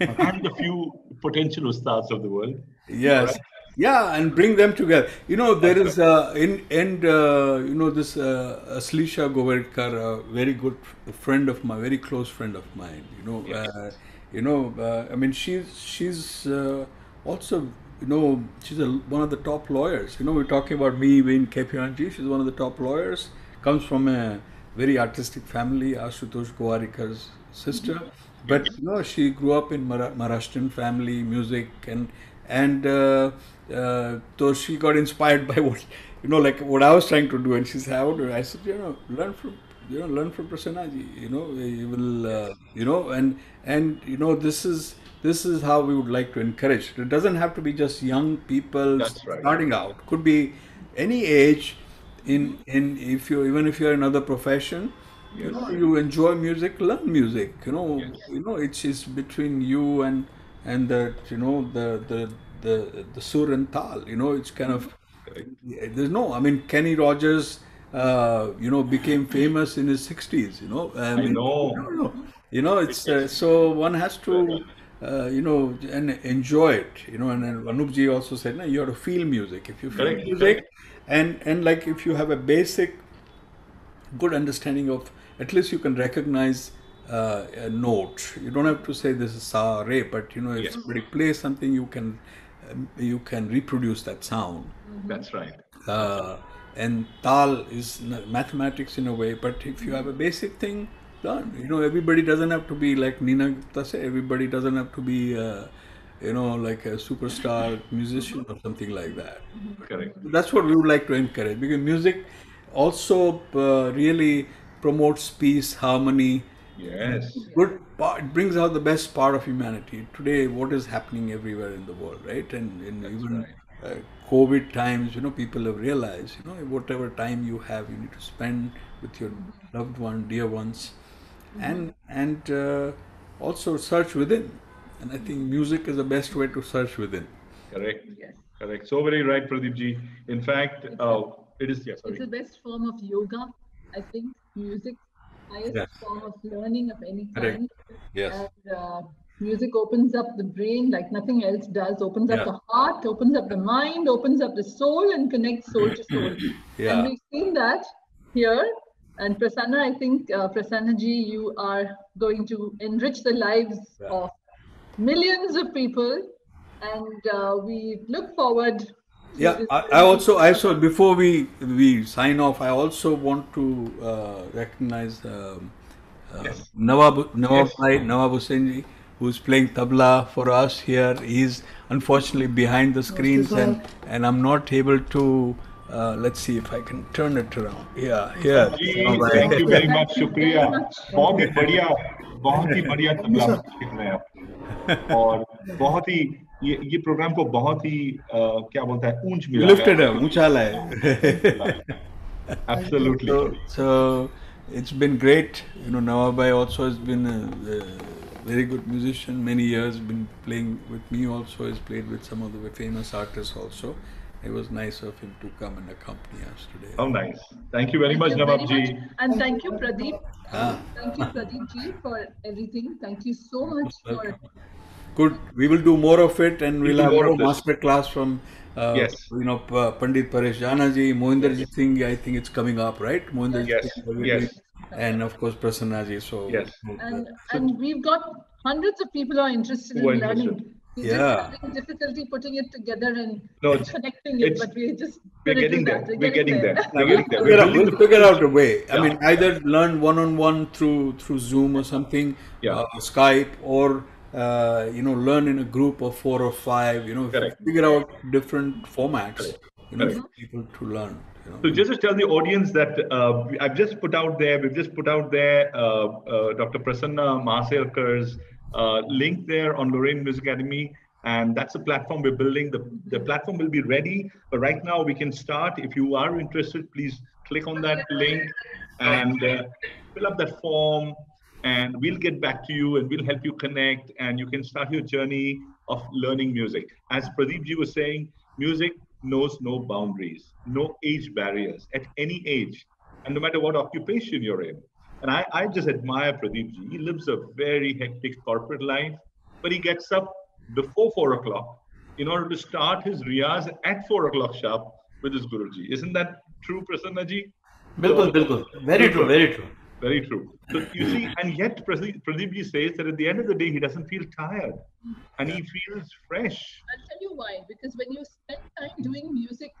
and a few potential ustads of the world. Yes. Right. Yeah, and bring them together. You know, there is uh, in and uh, you know this uh, Aslisha Govardkar, a very good friend of mine, very close friend of mine. You know, Yes. uh, you know. Uh, I mean, she's she's uh, also you know she's a, one of the top lawyers. You know, we're talking about me being KPMG. She's one of the top lawyers. Comes from a very artistic family, Ashutosh Gowariker's sister. But you know, she grew up in Mara- Maharashtrian family, music, and and uh, uh, so she got inspired by what you know, like what I was trying to do. And she said, "How do I?" Said, "You know, learn from you know, learn from Prasanna ji. You know, you will, uh, you know, and and you know, this is this is how we would like to encourage. It doesn't have to be just young people That's right. starting out. Could be any age. In in if you even if you're in another profession, you know you enjoy music, learn music. You know Yes. you know it's it's between you and and the you know the the the the sur and tal. You know it's kind of there's no. I mean Kenny Rogers, uh, you know, became famous in his sixties. You know, I, mean, know. no, no. You know, it's uh, so one has to. Uh, you know, and enjoy it. You know, and, and Anupji also said, no, you have to feel music. If you feel Correct, music, correct. And and like if you have a basic good understanding of at least you can recognize uh, a note you don't have to say this is sa re but you know if Yes. somebody plays something you can um, you can reproduce that sound. That's right. Uh, and tal is mathematics in a way, but if you have a basic thing, done. You know, everybody doesn't have to be like Nina say. Everybody doesn't have to be, uh, you know, like a superstar musician or something like that. Correct. That's what we would like to encourage because music also uh, really promotes peace, harmony. Yes. Good part, it brings out the best part of humanity. Today, what is happening everywhere in the world, right? And, and even uh, COVID times, you know, people have realized, you know, whatever time you have, you need to spend with your loved one, dear ones, and and uh, also search within. And I think music is the best way to search within. Correct. Yes. Correct. So very right, Pradeep ji. In fact, uh, it is yes. It's the best form of yoga, I think. Music, highest Yes. form of learning of any Correct. kind. Yes. And uh, music opens up the brain like nothing else does. Opens up Yeah. the heart, opens up the mind, opens up the soul, and connects soul to soul. Yeah. And we've seen that here. And Prasanna, I think uh, Prasanna ji, you are going to enrich the lives Yeah. of millions of people, and uh, we look forward. to Yeah, this I, I also I so before we we sign off, I also want to uh, recognize um, uh, Yes. Nawab Nawab Yes. Bhai, Nawab Hussain ji, who's playing tabla for us here. He's unfortunately behind the screens, and and I'm not able to. Uh, let's see if I can turn it around. Yeah, here. Ji Nawab bhai. Thank you very much शुक्रिया बहुत ही बढ़िया बहुत ही बढ़िया तबला सीख रहे हैं आप और बहुत ही ये ये प्रोग्राम को बहुत ही अ, क्या बोलता है ऊंच मिला Lifted him, ऊँचा लाए. Absolutely it's been great. You know, Nawabai also has been a, a very good musician. Many years been playing with me. Also, has played with some of the famous artists. Also, it was nice of him to come and accompany us today. How oh, nice. Thank you very thank much, Nawabji. And thank you, Pradeep. Ah. Thank you, Pradeep for everything. Thank you so much for. Good. We will do more of it and we'll, we'll have more master class from. Uh, yes. You know, Pandit Paresh Janaji, Mohinderji yes. Singh, I think it's coming up, right? Mohinderji yes. Singh, yes. And of course, Prasannaji. So, yes. And, and we've got hundreds of people are interested in learning. We're Yeah. just having difficulty putting it together and No, connecting it, but we're just we're gonna do getting there that. we're getting there we're getting there we're out, building we'll figure out a way. I mean, either learn one on one through through Zoom or something, Yeah. uh, Skype, or uh, you know, learn in a group of four or five. You know, Correct. figure out different formats. Correct. You know, Correct. for people to learn. You know. So just to tell the audience that uh, I've just put out there, we've just put out there uh, uh, Dr. Prasanna Mhaisalkar's uh, link there on Lorraine Music Academy. And that's the platform we're building. The, the platform will be ready, but right now we can start. If you are interested, please click on that link and uh, fill up that form and we'll get back to you and we'll help you connect and you can start your journey of learning music. As Pradeep ji was saying, music knows no boundaries, no age barriers at any age, and no matter what occupation you're in. And I, I just admire Pradeep ji. He lives a very hectic corporate life, but he gets up before four o'clock in order to start his riyaz at four o'clock sharp with his Guruji. Isn't that true, Prasanna ji? Bilkul, bilkul. Very true, very true. Very true. So you see, and yet Pradeep Pradeep ji says that at the end of the day, he doesn't feel tired and he feels fresh. I'll tell you why. Because when you spend time doing music,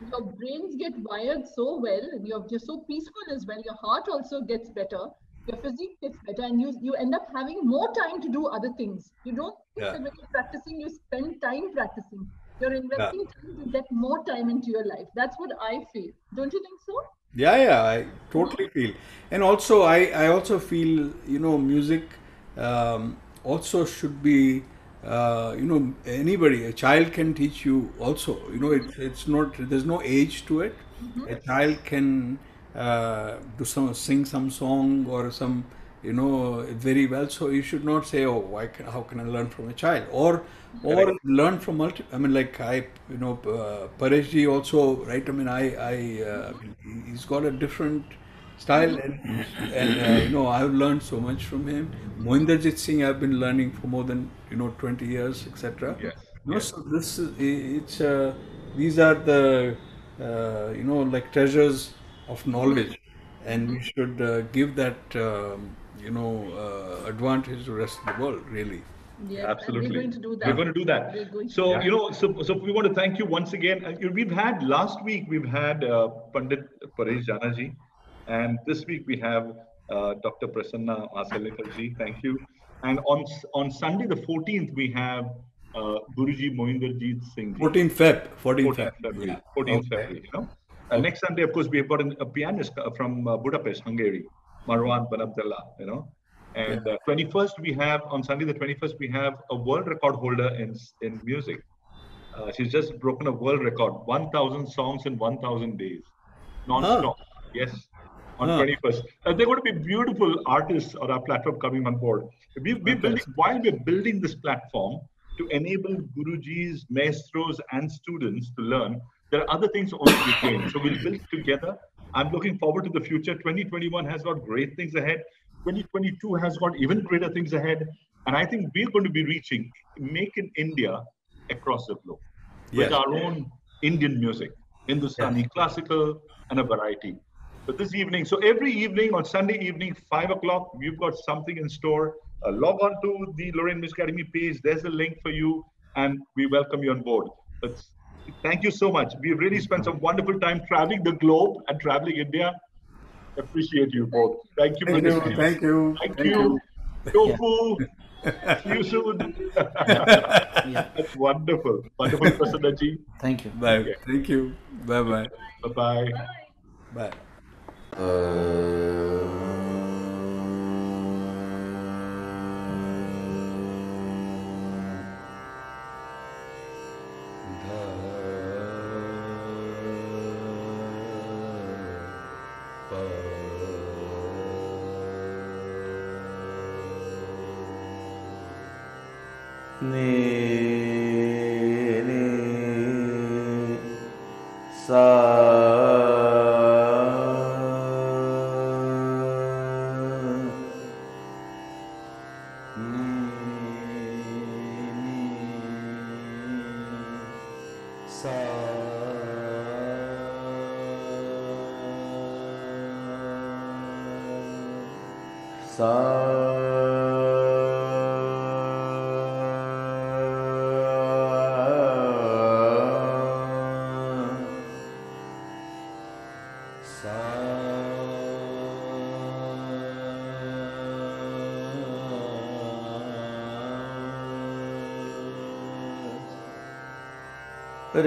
your brains get wired so well, and you're just so peaceful as well. Your heart also gets better. Your physique gets better, and you you end up having more time to do other things. You don't think Yeah. that when you're practicing, you spend time practicing. You're investing time to get more time into your life. That's what I feel. Don't you think so? Yeah, yeah, I totally feel. And also, I, I also feel, you know, music um, also should be, uh, you know, anybody, a child can teach you also. You know, it, it's not, there's no age to it. A child can uh, do some, sing some song or some, you know, very well. So you should not say, oh, why can, how can I learn from a child? Or, or learn from multi, I mean, like I, you know, uh, also, right? I mean, I, I, uh, he- he's got a different style and, and uh, you know, I've learned so much from him. Mohinderjit Singh, I've been learning for more than, you know, 20 years, etc. Yes, No, so this is, it's, uh, these are the, uh, you know, like treasures of knowledge and we should uh, give that, um, you know, uh, advantage to the rest of the world, really. Yes, Absolutely. We're going to do that. We're going to do that. To So, do that. you know, so, so we want to thank you once again. Uh, We've had last week, we've had uh, Pandit Paresh Janaji, and this week we have uh, Dr. Prasanna Mhaisalkar. Thank you. And on on Sunday, the 14th, we have uh, Guruji Mohinderjeet Singh. ji. 14 Feb. 14 14th Feb. February. Yeah. 14th Okay. February, you know. Uh, next Sunday, of course, we have got an, a pianist uh, from uh, Budapest, Hungary, Marwan Banabdallah, you know. And uh, 21st, we have, on Sunday the 21st, we have a world record holder in, in music. Uh, she's just broken a world record 1,000 songs in 1,000 days, non-stop. Yes, on Huh. 21st. Uh, they're going to be beautiful artists on our platform coming on board. We, we building, while we're building this platform to enable Gurujis, maestros, and students to learn, there are other things also to gain. So we'll build together. I'm looking forward to the future. 2021 has got great things ahead. 2022 has got even greater things ahead. And I think we're going to be reaching Make in India across the globe with Yes. our own Indian music, Hindustani classical, and a variety. But this evening, so every evening on Sunday evening, five o'clock, we've got something in store. Uh, log on to the Lorraine Music Academy page. There's a link for you, and we welcome you on board. But thank you so much. We've really spent some wonderful time traveling the globe and traveling India. Appreciate you both. Thank you. Thank you. Pradesh. Thank you. Thank, Thank you. you. Tofu. See you soon. That's wonderful. Wonderful, Prasanna ji. Thank you. Bye. Thank you. Bye-bye. Bye bye. Bye bye. Sa